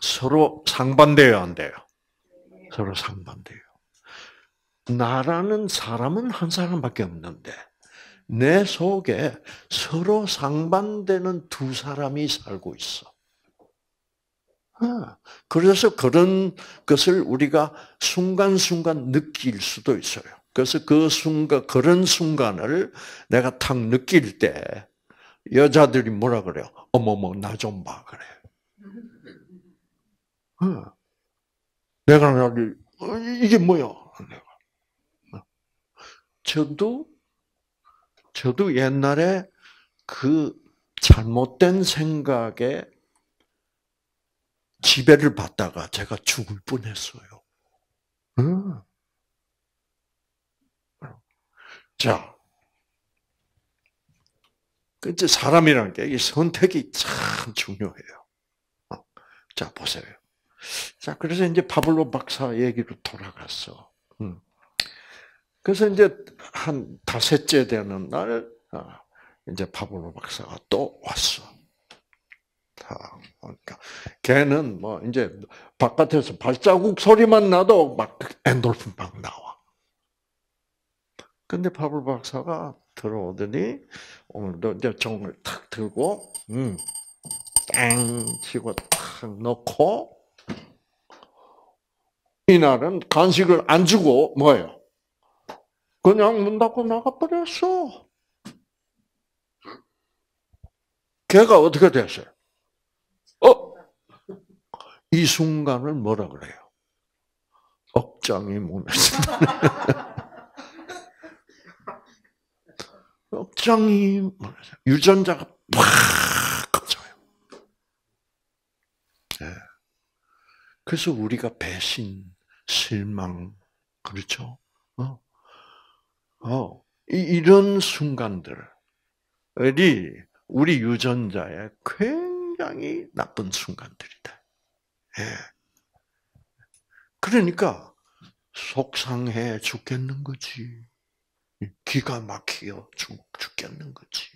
서로 상반돼요, 안 돼요? 서로 상반돼요. 나라는 사람은 한 사람밖에 없는데, 내 속에 서로 상반되는 두 사람이 살고 있어. 아, 그래서 그런 것을 우리가 순간순간 느낄 수도 있어요. 그래서 그 순간, 그런 순간을 내가 탁 느낄 때, 여자들이 뭐라 그래요? 어머머, 나 좀 봐, 그래. 아, 내가 나를, 어, 이게 뭐야? 저도 저도 옛날에 그 잘못된 생각에 지배를 받다가 제가 죽을 뻔했어요. 음. 자, 이제 사람이라는 게이 선택이 참 중요해요. 어. 자, 보세요. 자, 그래서 이제 파블로 박사 얘기로 돌아갔어. 음. 그래서 이제 한 다섯째 되는 날 아, 이제 파블로 박사가 또 왔어. 그러니까 걔는 뭐 이제 바깥에서 발자국 소리만 나도 막 엔돌핀 막 나와. 근데 파블로 박사가 들어오더니 오늘도 이제 종을 탁 들고 음, 땡 치고 탁 넣고 이날은 간식을 안 주고 뭐예요? 그냥 문 닫고 나가버렸어. 걔가 어떻게 됐어요? 어? 이 순간을 뭐라 그래요? 억장이 무너졌 억장이 무너져. 유전자가 팍 꺼져요. 네. 그래서 우리가 배신, 실망, 그렇죠? 어? 어, 이런 순간들이 우리 유전자의 굉장히 나쁜 순간들이다. 예. 그러니까 속상해 죽겠는 거지. 기가 막히어 죽겠는 거지.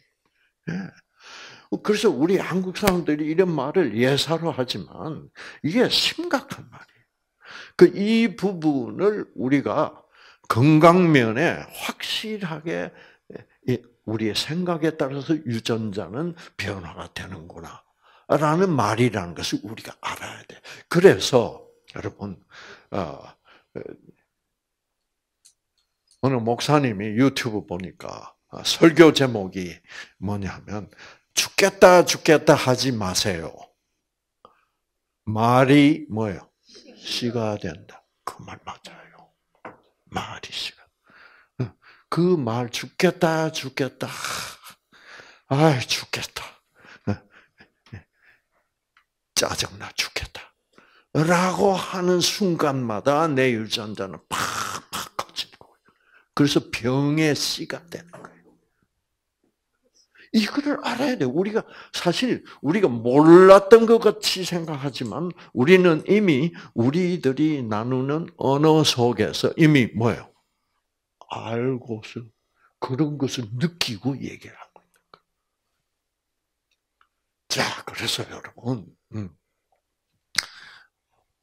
예. 그래서 우리 한국 사람들이 이런 말을 예사로 하지만 이게 심각한 말이에요. 그 이 부분을 우리가 건강면에 확실하게 우리의 생각에 따라서 유전자는 변화가 되는구나. 라는 말이라는 것을 우리가 알아야 돼. 그래서, 여러분, 어, 어느 목사님이 유튜브 보니까 어, 설교 제목이 뭐냐면, 죽겠다, 죽겠다 하지 마세요. 말이 뭐예요? 씨가 된다. 그 말 맞아요. 말이 시간. 그말 죽겠다, 죽겠다. 아, 죽겠다. 짜증나 죽겠다. 라고 하는 순간마다 내 유전자는 팍팍 커지는 거예요. 그래서 병의 씨가 되는 거예요. 이거를 알아야 돼. 우리가 사실 우리가 몰랐던 것 같이 생각하지만 우리는 이미 우리들이 나누는 언어 속에서 이미 뭐예요? 알고서 그런 것을 느끼고 얘기를 하고 있는 거예요. 자, 그래서 여러분, 음,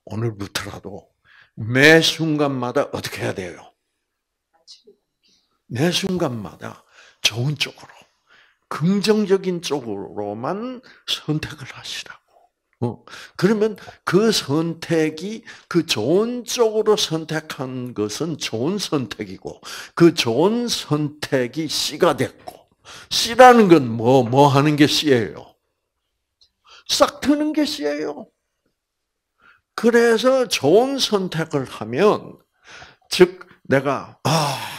오늘부터라도 매 순간마다 어떻게 해야 돼요? 매 순간마다 좋은 쪽으로, 긍정적인 쪽으로만 선택을 하시라고. 어, 그러면 그 선택이 그 좋은 쪽으로 선택한 것은 좋은 선택이고 그 좋은 선택이 씨가 됐고 씨라는 건 뭐뭐 하는 게 씨예요? 싹 트는 게 씨예요. 그래서 좋은 선택을 하면 즉 내가 아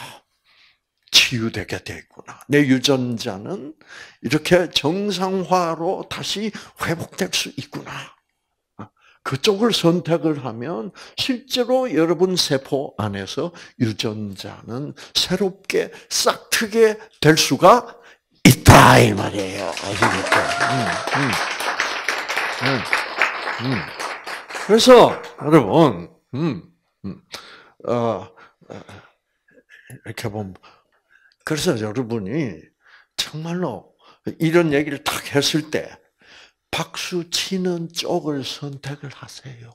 치유되게 되구나. 내 유전자는 이렇게 정상화로 다시 회복될 수 있구나. 그쪽을 선택을 하면 실제로 여러분 세포 안에서 유전자는 새롭게 싹 트게 될 수가 있다 이 말이에요. 아시겠죠? 음, 음, 음, 음. 그래서 여러분, 음, 음, 어, 이렇게 보면 그래서 여러분이 정말로 이런 얘기를 딱 했을 때 박수 치는 쪽을 선택을 하세요.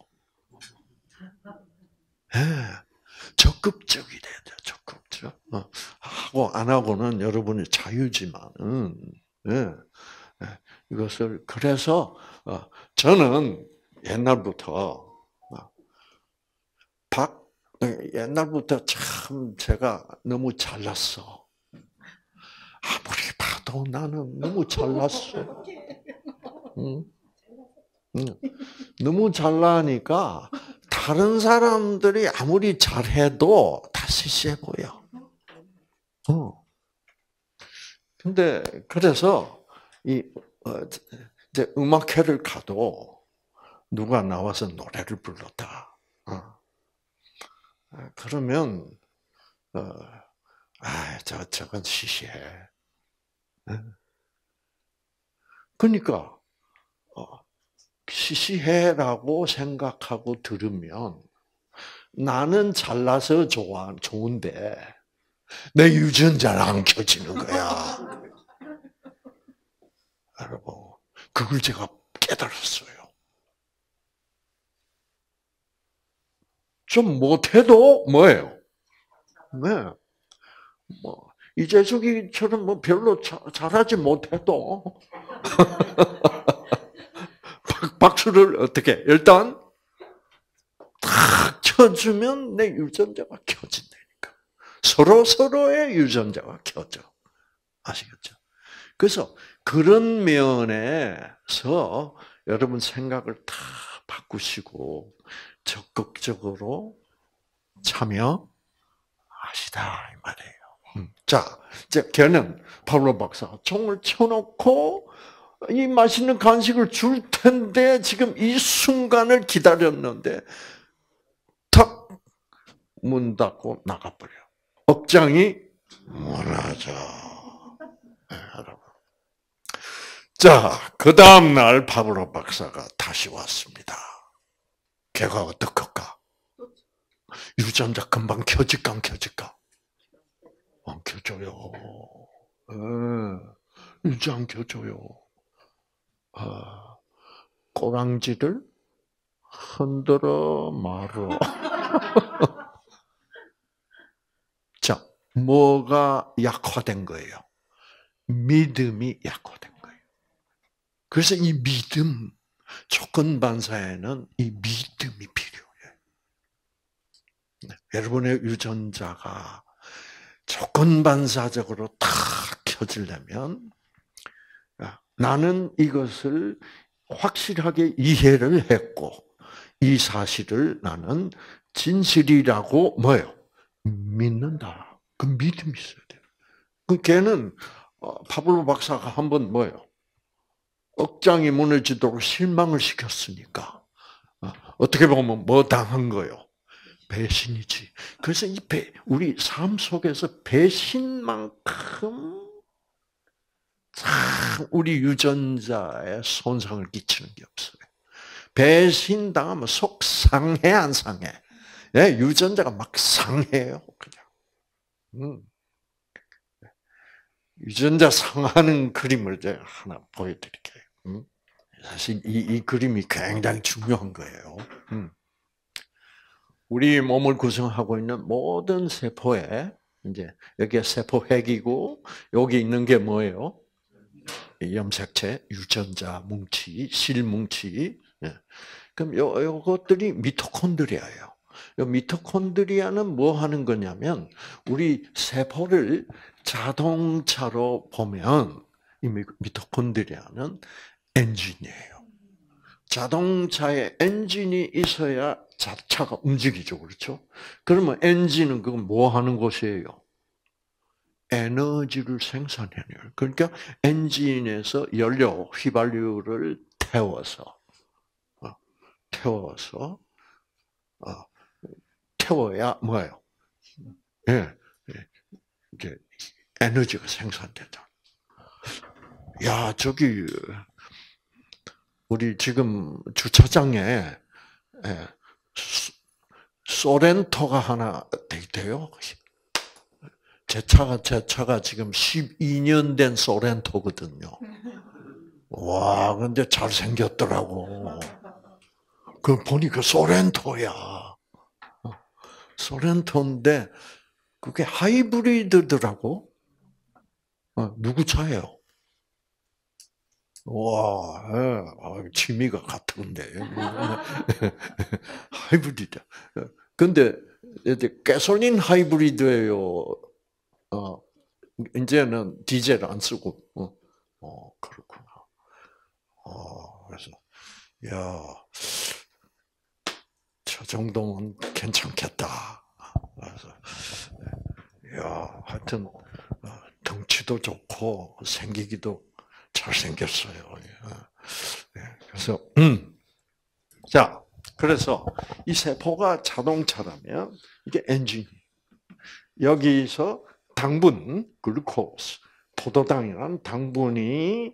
네. 적극적이 돼야 돼요. 적극적. 어. 하고 안 하고는 여러분의 자유지만은 네. 네. 이것을 그래서 어, 저는 옛날부터 어, 박 옛날부터 참 제가 너무 잘났어. 아무리 봐도 나는 너무 잘났어. 응? 응. 너무 잘나니까 다른 사람들이 아무리 잘해도 다 시시해 보여. 어. 근데 그래서 이 어, 이제 음악회를 가도 누가 나와서 노래를 불렀다. 어. 그러면 어, 아, 저 저건 시시해. 그러니까 어, 시시해라고 생각하고 들으면 나는 잘나서 좋아 좋은데 내 유전자를 안 켜지는 거야. 여러분, 그걸 제가 깨달았어요. 좀 못해도 뭐예요? 네. 뭐 이재석이처럼 뭐 별로 잘하지 못해도 박수를 어떻게 일단 탁 쳐주면 내 유전자가 켜진다니까. 서로 서로의 유전자가 켜져. 아시겠죠? 그래서 그런 면에서 여러분 생각을 다 바꾸시고 적극적으로 참여하시다 이 말이에요. 음. 자, 이제 걔는 파울로 박사 총을 쳐놓고 이 맛있는 간식을 줄 텐데 지금 이 순간을 기다렸는데 탁 문 닫고 나가버려. 억장이 무너져. 네, 여러분. 자, 그 다음 날 파브로 박사가 다시 왔습니다. 걔가 어떡할까? 유전자 금방 켜질까 안 켜질까? 안 켜져요. 예, 유지 안 켜져요. 아, 꼬랑지를 흔들어 말어. 자, 뭐가 약화된 거예요? 믿음이 약화된 거예요. 그래서 이 믿음, 조건 반사에는 이 믿음이 필요해요. 네, 여러분의 유전자가 조건 반사적으로 탁 켜지려면 나는 이것을 확실하게 이해를 했고 이 사실을 나는 진실이라고 뭐요? 믿는다. 그 믿음이 있어야 돼요. 그 걔는 어, 파블로 박사가 한 번 뭐요? 억장이 무너지도록 실망을 시켰으니까 어떻게 보면 뭐 당한 거요? 배신이지. 그래서 이 배, 우리 삶 속에서 배신만큼 참 우리 유전자에 손상을 끼치는 게 없어요. 배신 당하면 속 상해 안 상해? 예, 유전자가 막 상해요, 그냥. 음. 유전자 상하는 그림을 제가 하나 보여드릴게요. 음. 사실 이, 이 그림이 굉장히 중요한 거예요. 음. 우리 몸을 구성하고 있는 모든 세포에 이제 여기에 세포 핵이고 여기 있는 게 뭐예요? 염색체, 유전자 뭉치, 실 뭉치. 예. 그럼 요 요것들이 미토콘드리아예요. 요 미토콘드리아는 뭐 하는 거냐면 우리 세포를 자동차로 보면 이 미토콘드리아는 엔진이에요. 자동차에 엔진이 있어야 자 차가 움직이죠. 그렇죠? 그러면 엔진은 그건 뭐 하는 곳이에요? 에너지를 생산해내요. 그러니까 엔진에서 연료, 휘발유를 태워서, 어, 태워서, 어, 태워야 뭐예요? 예, 예, 이제 에너지가 생산되다. 야, 저기, 우리 지금 주차장에, 예, 소렌토가 하나 돼요. 제 차가 제 차가 지금 12년 된 소렌토거든요. 와, 근데 잘 생겼더라고. 그 보니까 소렌토야. 소렌토인데 그게 하이브리드더라고. 어, 누구 차예요? 와, 예, 취미가 같은데. 하이브리드. 근데 가솔린 하이브리드예요. 어, 이제는 디젤 안 쓰고. 어, 어 그렇구나. 어, 그래서 야, 저 정도면 괜찮겠다. 그래서 야, 하여튼 어, 덩치도 좋고 생기기도 잘 생겼어요. 예. 예, 그래서 음. 자, 그래서 이 세포가 자동차라면 이게 엔진. 여기서 당분, 글루코스, 포도당이란 당분이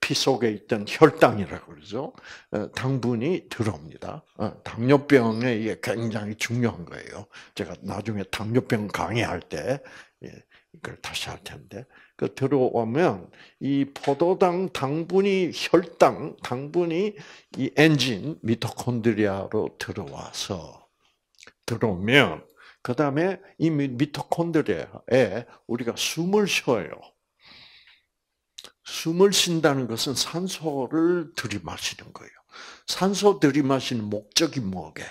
피 속에 있던 혈당이라고 그러죠. 어, 당분이 들어옵니다. 어, 당뇨병에 이게 굉장히 중요한 거예요. 제가 나중에 당뇨병 강의할 때 예, 이걸 다시 할 텐데 그 들어오면 이 포도당 당분이 혈당 당분이 이 엔진 미토콘드리아로 들어와서 들어오면 그 다음에 이 미토콘드리아에 우리가 숨을 쉬어요. 숨을 쉰다는 것은 산소를 들이마시는 거예요. 산소 들이마시는 목적이 뭐게?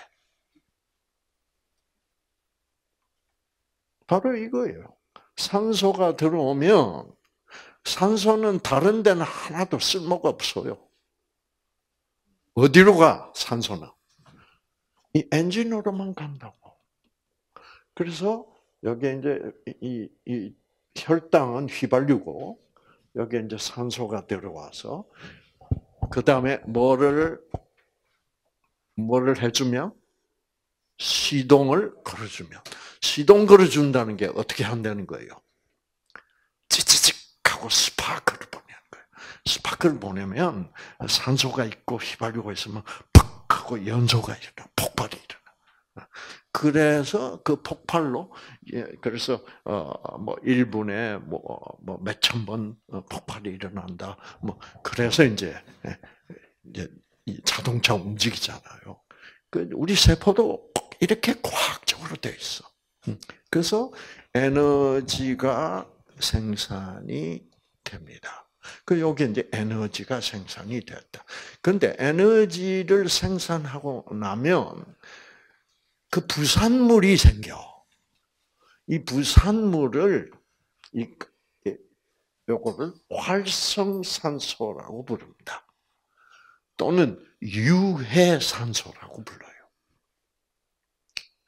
바로 이거예요. 산소가 들어오면 산소는 다른 데는 하나도 쓸모가 없어요. 어디로 가? 산소는. 이 엔진으로만 간다고. 그래서 여기 이제 이, 이 혈당은 휘발유고 여기 이제 산소가 들어와서 그 다음에 뭐를 뭐를 해주면 시동을 걸어주면 시동 걸어준다는 게 어떻게 한다는 거예요? 찌찌직 하고 스파크를 보내는 거예요. 스파크를 보내면 산소가 있고 휘발유가 있으면 팍 하고 연소가 일어나 폭발이 일어나. 그래서 그 폭발로 예 그래서 어뭐 1분에 뭐뭐 몇천 번 어, 폭발이 일어난다. 뭐 그래서 이제 예, 이제 자동차 움직이잖아요. 그 우리 세포도 이렇게 과학적으로 돼 있어. 음, 그래서 에너지가 생산이 됩니다. 그 여기 이제 에너지가 생산이 됐다. 근데 에너지를 생산하고 나면 그 부산물이 생겨. 이 부산물을 이 요거를 활성산소라고 부릅니다. 또는 유해산소라고 불러요.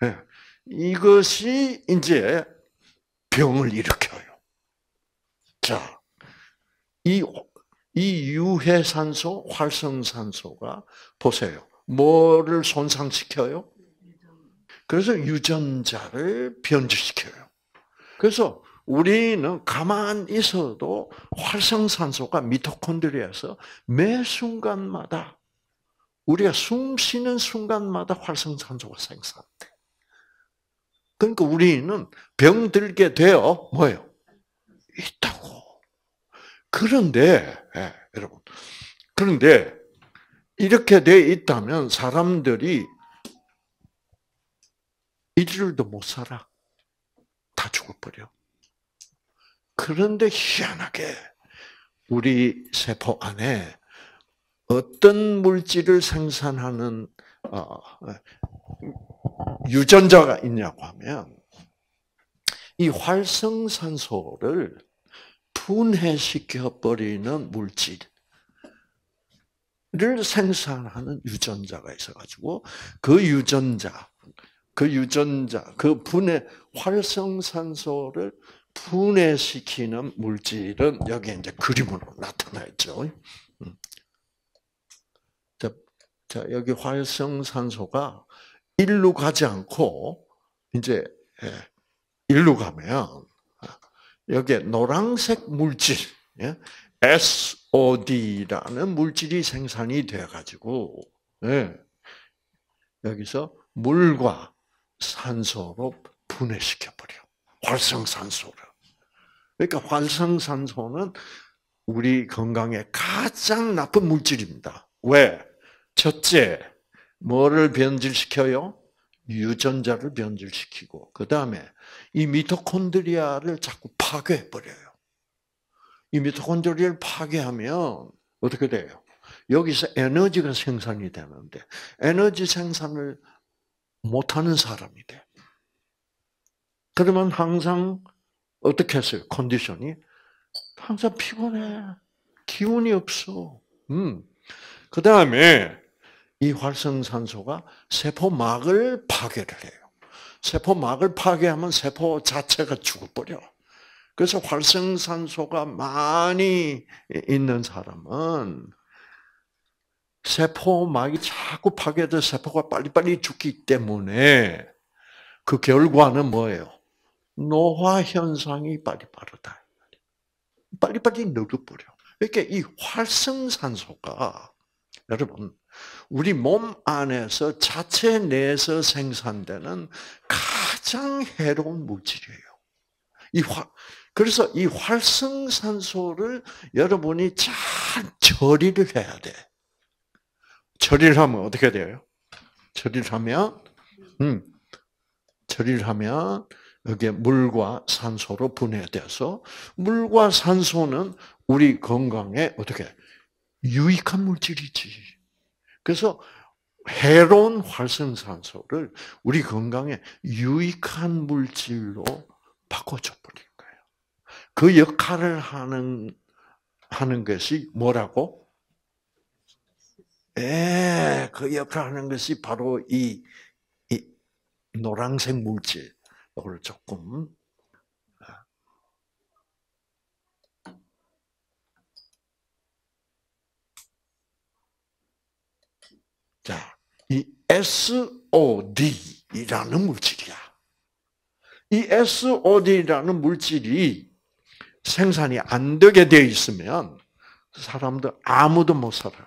네. 이것이 이제 병을 일으켜요. 자, 이, 이 유해산소, 활성산소가 보세요. 뭐를 손상시켜요? 그래서 유전자를 변질시켜요. 그래서 우리는 가만 있어도 활성산소가 미토콘드리아에서 매 순간마다 우리가 숨 쉬는 순간마다 활성산소가 생산돼. 그러니까 우리는 병들게 되어 뭐예요? 있다고. 그런데 예, 여러분 그런데 이렇게 돼 있다면 사람들이 일주일도 못 살아. 다 죽어버려. 그런데 희한하게 우리 세포 안에 어떤 물질을 생산하는 어, 유전자가 있냐고 하면 이 활성산소를 분해시켜 버리는 물질을 생산하는 유전자가 있어가지고 그 유전자, 그 유전자, 그 분해 활성산소를 분해시키는 물질은 여기 이제 그림으로 나타나 있죠. 음. 자, 자 여기 활성산소가 일로 가지 않고 이제 예, 일로 가면 여기에 노란색 물질 예, SOD라는 물질이 생산이 되어 가지고 예, 여기서 물과 산소로 분해시켜 버려. 활성산소를. 그러니까 활성산소는 우리 건강에 가장 나쁜 물질입니다. 왜? 첫째, 뭐를 변질시켜요? 유전자를 변질시키고, 그 다음에 이 미토콘드리아를 자꾸 파괴해 버려요. 이 미토콘드리아를 파괴하면 어떻게 돼요? 여기서 에너지가 생산이 되는데, 에너지 생산을 못하는 사람이 돼. 그러면 항상 어떻게 했어요? 컨디션이 항상 피곤해. 기운이 없어. 음. 그 다음에 이 활성산소가 세포막을 파괴를 해요. 세포막을 파괴하면 세포 자체가 죽어버려. 그래서 활성산소가 많이 있는 사람은 세포막이 자꾸 파괴돼 세포가 빨리빨리 죽기 때문에 그 결과는 뭐예요? 노화 현상이 빨리 빠르다. 빨리빨리 늙어버려. 이렇게 이 활성산소가 여러분 우리 몸 안에서 자체 내에서 생산되는 가장 해로운 물질이에요. 이 화, 그래서 이 활성산소를 여러분이 잘 처리를 해야 돼. 처리를 하면 어떻게 돼요? 처리를 하면, 음, 처리를 하면 여기에 물과 산소로 분해돼서 물과 산소는 우리 건강에 어떻게 유익한 물질이지. 그래서 해로운 활성산소를 우리 건강에 유익한 물질로 바꿔줘 버린 거예요. 그 역할을 하는 하는 것이 뭐라고? 예, 그 역할을 하는 것이 바로 이, 이 노란색 물질. 이걸 조금 자, 이 SOD라는 물질이야. 이 SOD라는 물질이 생산이 안 되게 되어 있으면 사람들 아무도 못 살아요.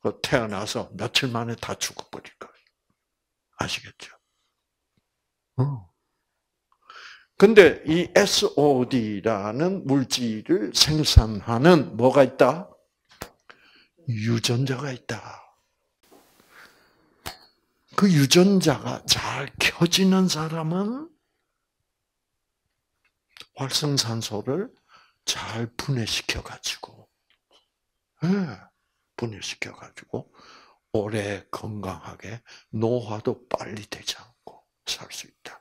그 태어나서 며칠 만에 다 죽어버릴 거예요. 아시겠죠? 어. 근데 이 SOD라는 물질을 생산하는 뭐가 있다? 유전자가 있다. 그 유전자가 잘 켜지는 사람은 활성산소를 잘 분해시켜 가지고, 네, 분해시켜 가지고 오래 건강하게 노화도 빨리 되지 않고 살 수 있다.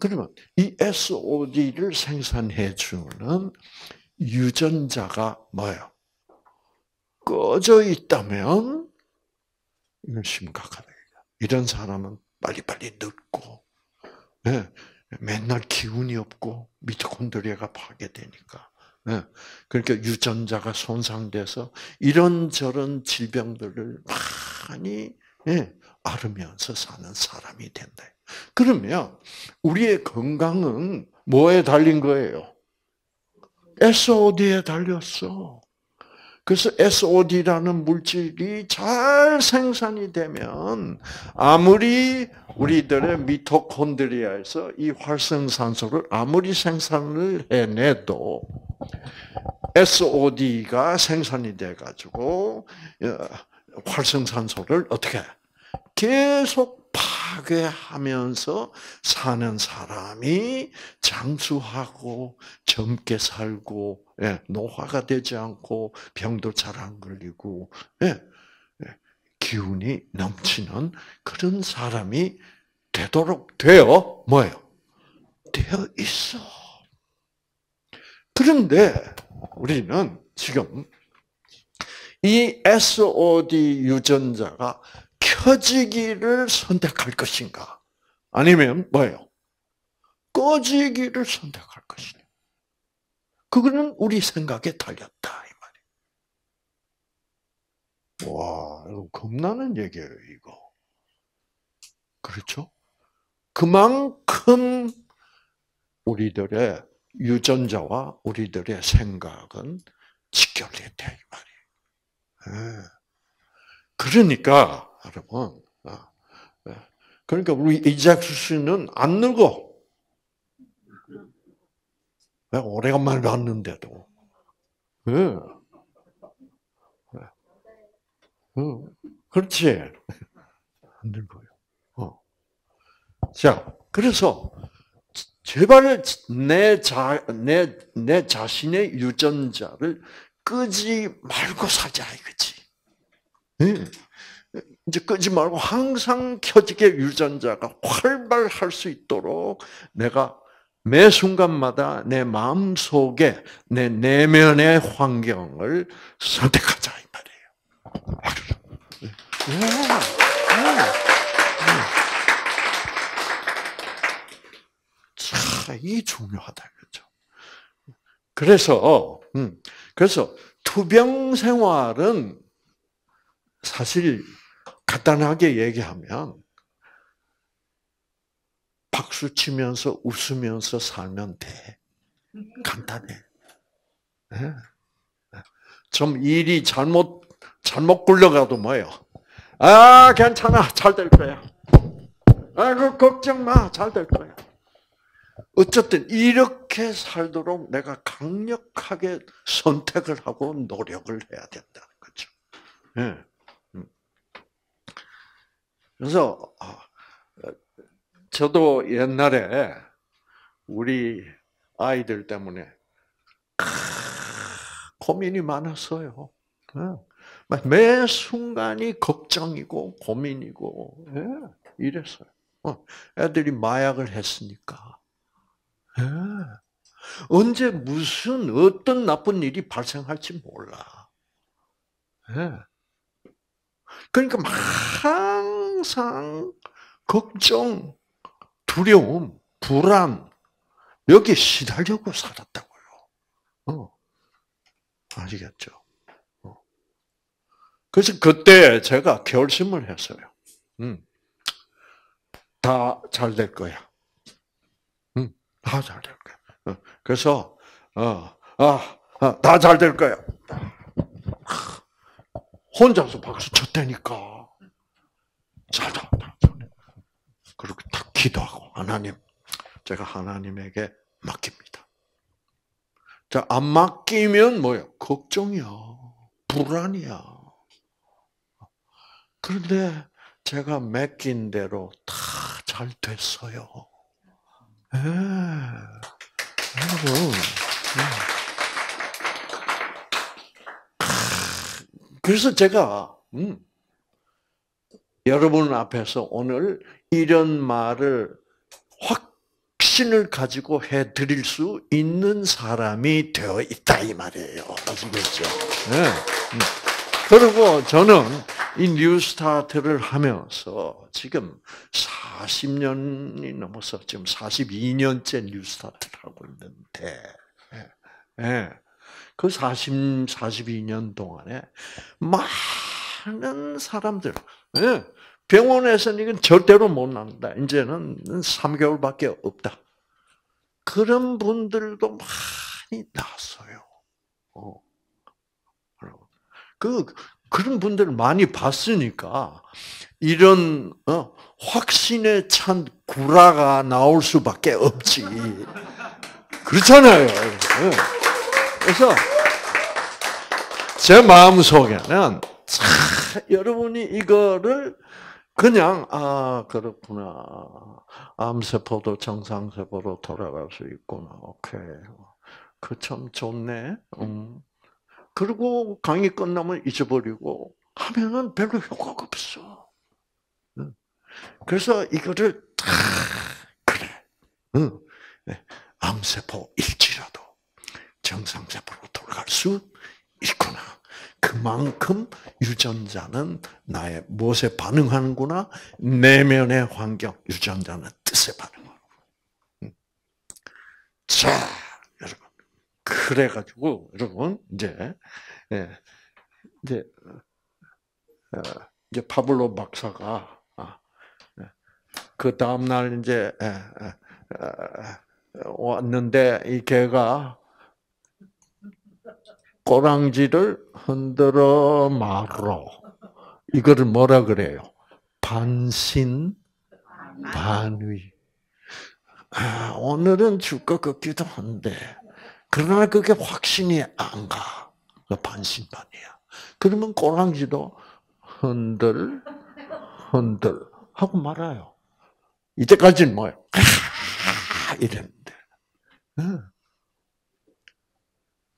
그러면 이 SOD를 생산해 주는 유전자가 뭐예요? 꺼져 있다면 이건 심각하다. 이런 사람은 빨리빨리 늙고 네, 맨날 기운이 없고 미토콘드리아가 파괴되니까 예. 그러니까 유전자가 손상돼서 이런저런 질병들을 많이 예, 앓으면서 사는 사람이 된다. 그러면 우리의 건강은 뭐에 달린 거예요? SOD에 달렸어. 그래서 SOD라는 물질이 잘 생산이 되면 아무리 우리들의 미토콘드리아에서 이 활성산소를 아무리 생산을 해내도 SOD가 생산이 돼 가지고 어, 활성산소를 어떻게 계속 파괴하면서 사는 사람이 장수하고 젊게 살고 예, 노화가 되지 않고 병도 잘 안 걸리고 예, 예, 기운이 넘치는 그런 사람이 되도록 되어 뭐예요? 되어 있어. 그런데 우리는 지금 이 SOD 유전자가 켜지기를 선택할 것인가? 아니면 뭐예요? 꺼지기를 선택할 것이냐? 그거는 우리 생각에 달렸다 이 말이에요. 와, 이거 겁나는 얘기예요, 이거. 그렇죠? 그만큼 우리들의 유전자와 우리들의 생각은 직결됐다 이 말이에요. 예. 그러니까 여러분, 아, 예. 그러니까 우리 이작수 씨는 안 늙어. 오래간만에 봤는데도. 예. 어, 그렇지. 안 늙어요. 어. 자, 그래서 제발 내 자, 내, 내 자신의 유전자를 끄지 말고 살자 이거지. 네. 이제 끄지 말고 항상 켜지게 유전자가 활발할 수 있도록 내가 매 순간마다 내 마음 속에 내 내면의 환경을 선택하자 이 말이에요. 자, 이 중요하다 그죠. 그래서 음, 그래서 투병 생활은 사실 간단하게 얘기하면 박수 치면서 웃으면서 살면 돼. 간단해. 네. 좀 일이 잘못 잘못 굴러가도 뭐예요? 아 괜찮아 잘 될 거야. 아그 걱정 마 잘 될 거야. 어쨌든 이렇게 살도록 내가 강력하게 선택을 하고 노력을 해야 된다는 거죠. 네. 그래서 아, 저도 옛날에 우리 아이들 때문에 고민이 많았어요. 어. 매 순간이 걱정이고 고민이고 예, 이랬어요. 어, 애들이 마약을 했으니까 예. 언제 무슨 어떤 나쁜 일이 발생할지 몰라. 그러니까 항상 걱정, 두려움, 불안, 여기에 시달려고 살았다고요. 어. 아시겠죠? 어. 그래서 그때 제가 결심을 했어요. 음. 다 잘 될 거야. 음. 다잘 될 거야. 어. 그래서, 어, 아, 아 다 잘 될 거야. 혼자서 박수 쳤다니까. 그리고 딱 기도하고 하나님, 제가 하나님에게 맡깁니다. 자, 안 맡기면 뭐야? 걱정이야. 불안이야. 그런데 제가 맡긴 대로 다 잘 됐어요. 예. 여러분. 그래서 제가, 음, 여러분 앞에서 오늘 이런 말을 확신을 가지고 해 드릴 수 있는 사람이 되어 있다 이 말이에요. 아시겠죠? 네. 음. 그리고 저는 이 뉴스타트를 하면서 지금 40년이 넘어서 지금 42년째 뉴스타트를 하고 있는데, 네. 그 40, 42년 동안에 많은 사람들, 예, 병원에서는 이건 절대로 못 난다. 이제는 3개월밖에 없다. 그런 분들도 많이 나왔어요. 어. 그, 그런 분들을 많이 봤으니까, 이런, 어, 확신에 찬 구라가 나올 수밖에 없지. 그렇잖아요. 예. 그래서, 제 마음 속에는, 참, 여러분이 이거를 그냥 아 그렇구나. 암세포도 정상세포로 돌아갈 수 있구나. 오케이. 그 참 좋네. 음. 그리고 강의 끝나면 잊어버리고 하면은 별로 효과가 없어. 그래서 이거를 다 그래. 응. 암세포일지라도 정상세포로 돌아갈 수 있구나 그만큼 유전자는 나의 무엇에 반응하는구나. 내면의 환경, 유전자는 뜻에 반응하고. 음. 자, 여러분. 그래가지고, 여러분, 이제, 예, 이제, 어, 이제 파블로 박사가, 아, 예, 그 다음날 이제, 예, 어, 왔는데, 이 개가 꼬랑지를 흔들어 말어. 이거를 뭐라 그래요? 반신 반의. 아, 오늘은 줄 것 같기도 한데, 그러나 그게 확신이 안 가. 그 반신반이야. 그러면 꼬랑지도 흔들, 흔들 하고 말아요. 이때까지는 뭐예요? 이랬는데.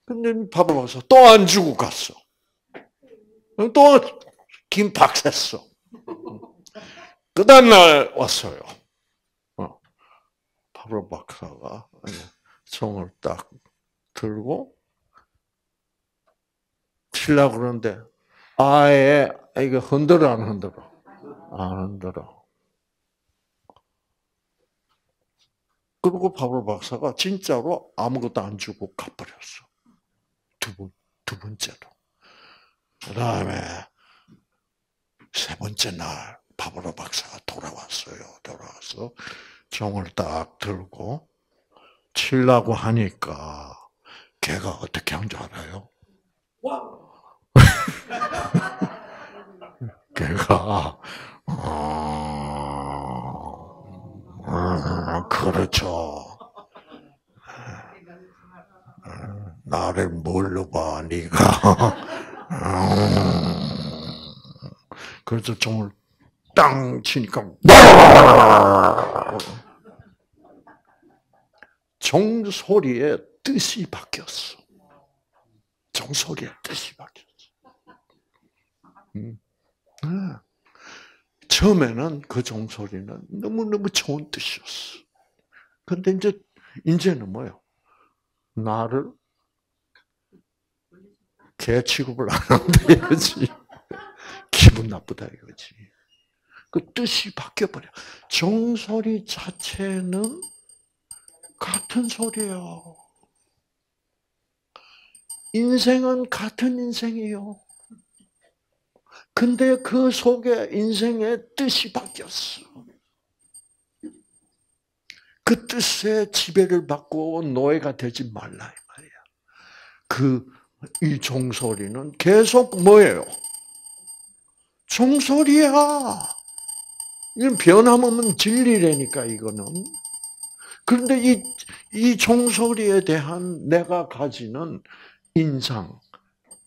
근데 밥을 먹어서 또 안 주고 갔어. 또 김박했어. 그 다음날 왔어요. 어. 바로 박사가 총을 딱 들고 치려고 그러는데 아예 이거 흔들어 안 흔들어? 안 흔들어. 그리고 바로 박사가 진짜로 아무것도 안 주고 가버렸어. 두 번, 두 번째로. 그 다음에 세 번째 날 바브로 박사가 돌아왔어요. 돌아와서 종을 딱 들고 치려고 하니까 걔가 어떻게 한 줄 알아요? 걔가 어, 어, 그렇죠. 나를 뭘로 봐, 네가. 그래서 종을 땅 치니까 종 소리의 뜻이 바뀌었어. 종 소리의 뜻이 바뀌었어. 음. 네. 처음에는 그 종소리는 너무너무 좋은 뜻이었어. 근데 이제, 이제는 뭐요? 나를 개 취급을 안 한다 이거지. 기분 나쁘다 이거지. 그 뜻이 바뀌어버려. 종소리 자체는 같은 소리예요. 인생은 같은 인생이에요. 근데 그 속에 인생의 뜻이 바뀌었어. 그 뜻에 지배를 받고 노예가 되지 말라 이 말이야. 그 이 종소리는 계속 뭐예요? 종소리야. 이건 변함없는 진리라니까, 이거는. 그런데 이, 이 종소리에 대한 내가 가지는 인상,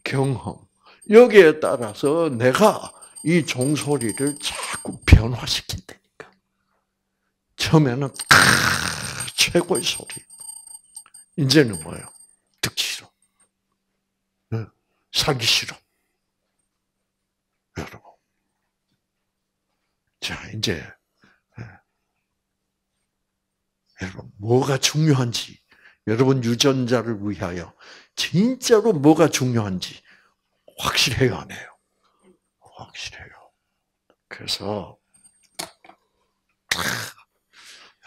경험, 여기에 따라서 내가 이 종소리를 자꾸 변화시킨다니까. 처음에는, 아, 최고의 소리. 이제는 뭐예요? 듣기 싫어. 살기 싫어. 여러분. 자, 이제, 예. 여러분, 뭐가 중요한지, 여러분 유전자를 위하여 진짜로 뭐가 중요한지 확실해요, 안 해요? 확실해요. 그래서,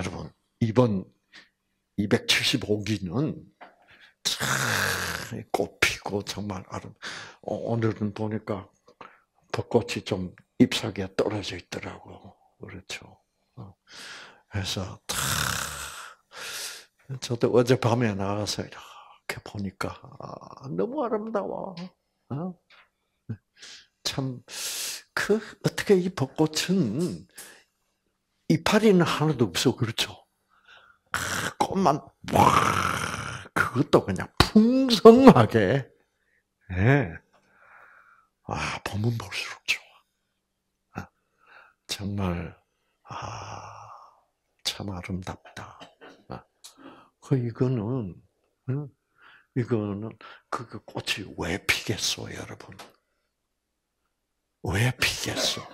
여러분, 이번 275기는 꽃 피고 정말 아름. 어, 오늘은 보니까 벚꽃이 좀 잎사귀에 떨어져 있더라고. 그렇죠. 어. 그래서 탁 저도 어젯밤에 나가서 이렇게 보니까 아, 너무 아름다워. 어? 참, 그, 어떻게 이 벚꽃은 이파리는 하나도 없어, 그렇죠? 아, 꽃만, 와, 그것도 그냥 풍성하게, 예. 네. 아, 보면 볼수록 좋아. 아, 정말, 아, 참 아름답다. 아, 그, 이거는, 이거는, 그 꽃이 왜 피겠어, 여러분? 왜 피겠어?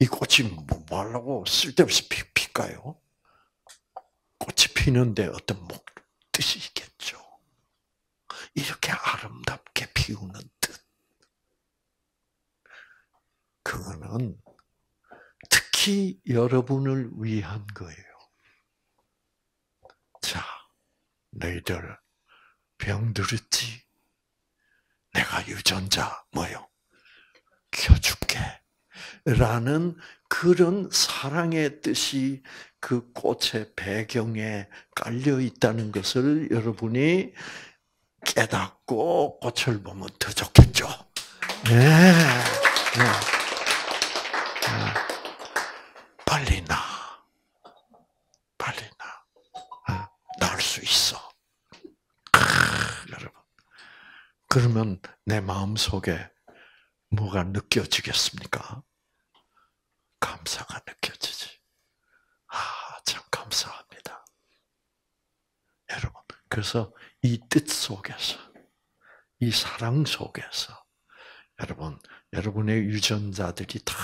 이 꽃이 뭐 하려고 쓸데없이 피, 필까요? 피는데 어떤 목, 뜻이 있겠죠. 이렇게 아름답게 피우는 뜻. 그거는 특히 여러분을 위한 거예요. 자, 너희들 병들었지? 내가 유전자 뭐요? 켜줄게. 라는 그런 사랑의 뜻이 그 꽃의 배경에 깔려 있다는 것을 여러분이 깨닫고 꽃을 보면 더 좋겠죠. 네. 네. 네. 빨리 나. 빨리 나. 나수 있어. 그러면 내 마음 속에 뭐가 느껴지겠습니까? 감사가 느껴지지. 아, 참 감사합니다. 여러분, 그래서 이 뜻 속에서, 이 사랑 속에서, 여러분, 여러분의 유전자들이 다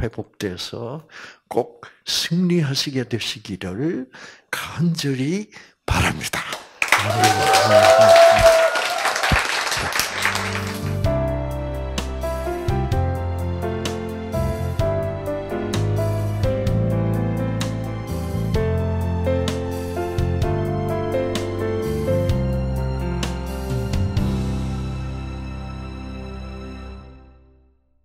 회복돼서 꼭 승리하시게 되시기를 간절히 바랍니다.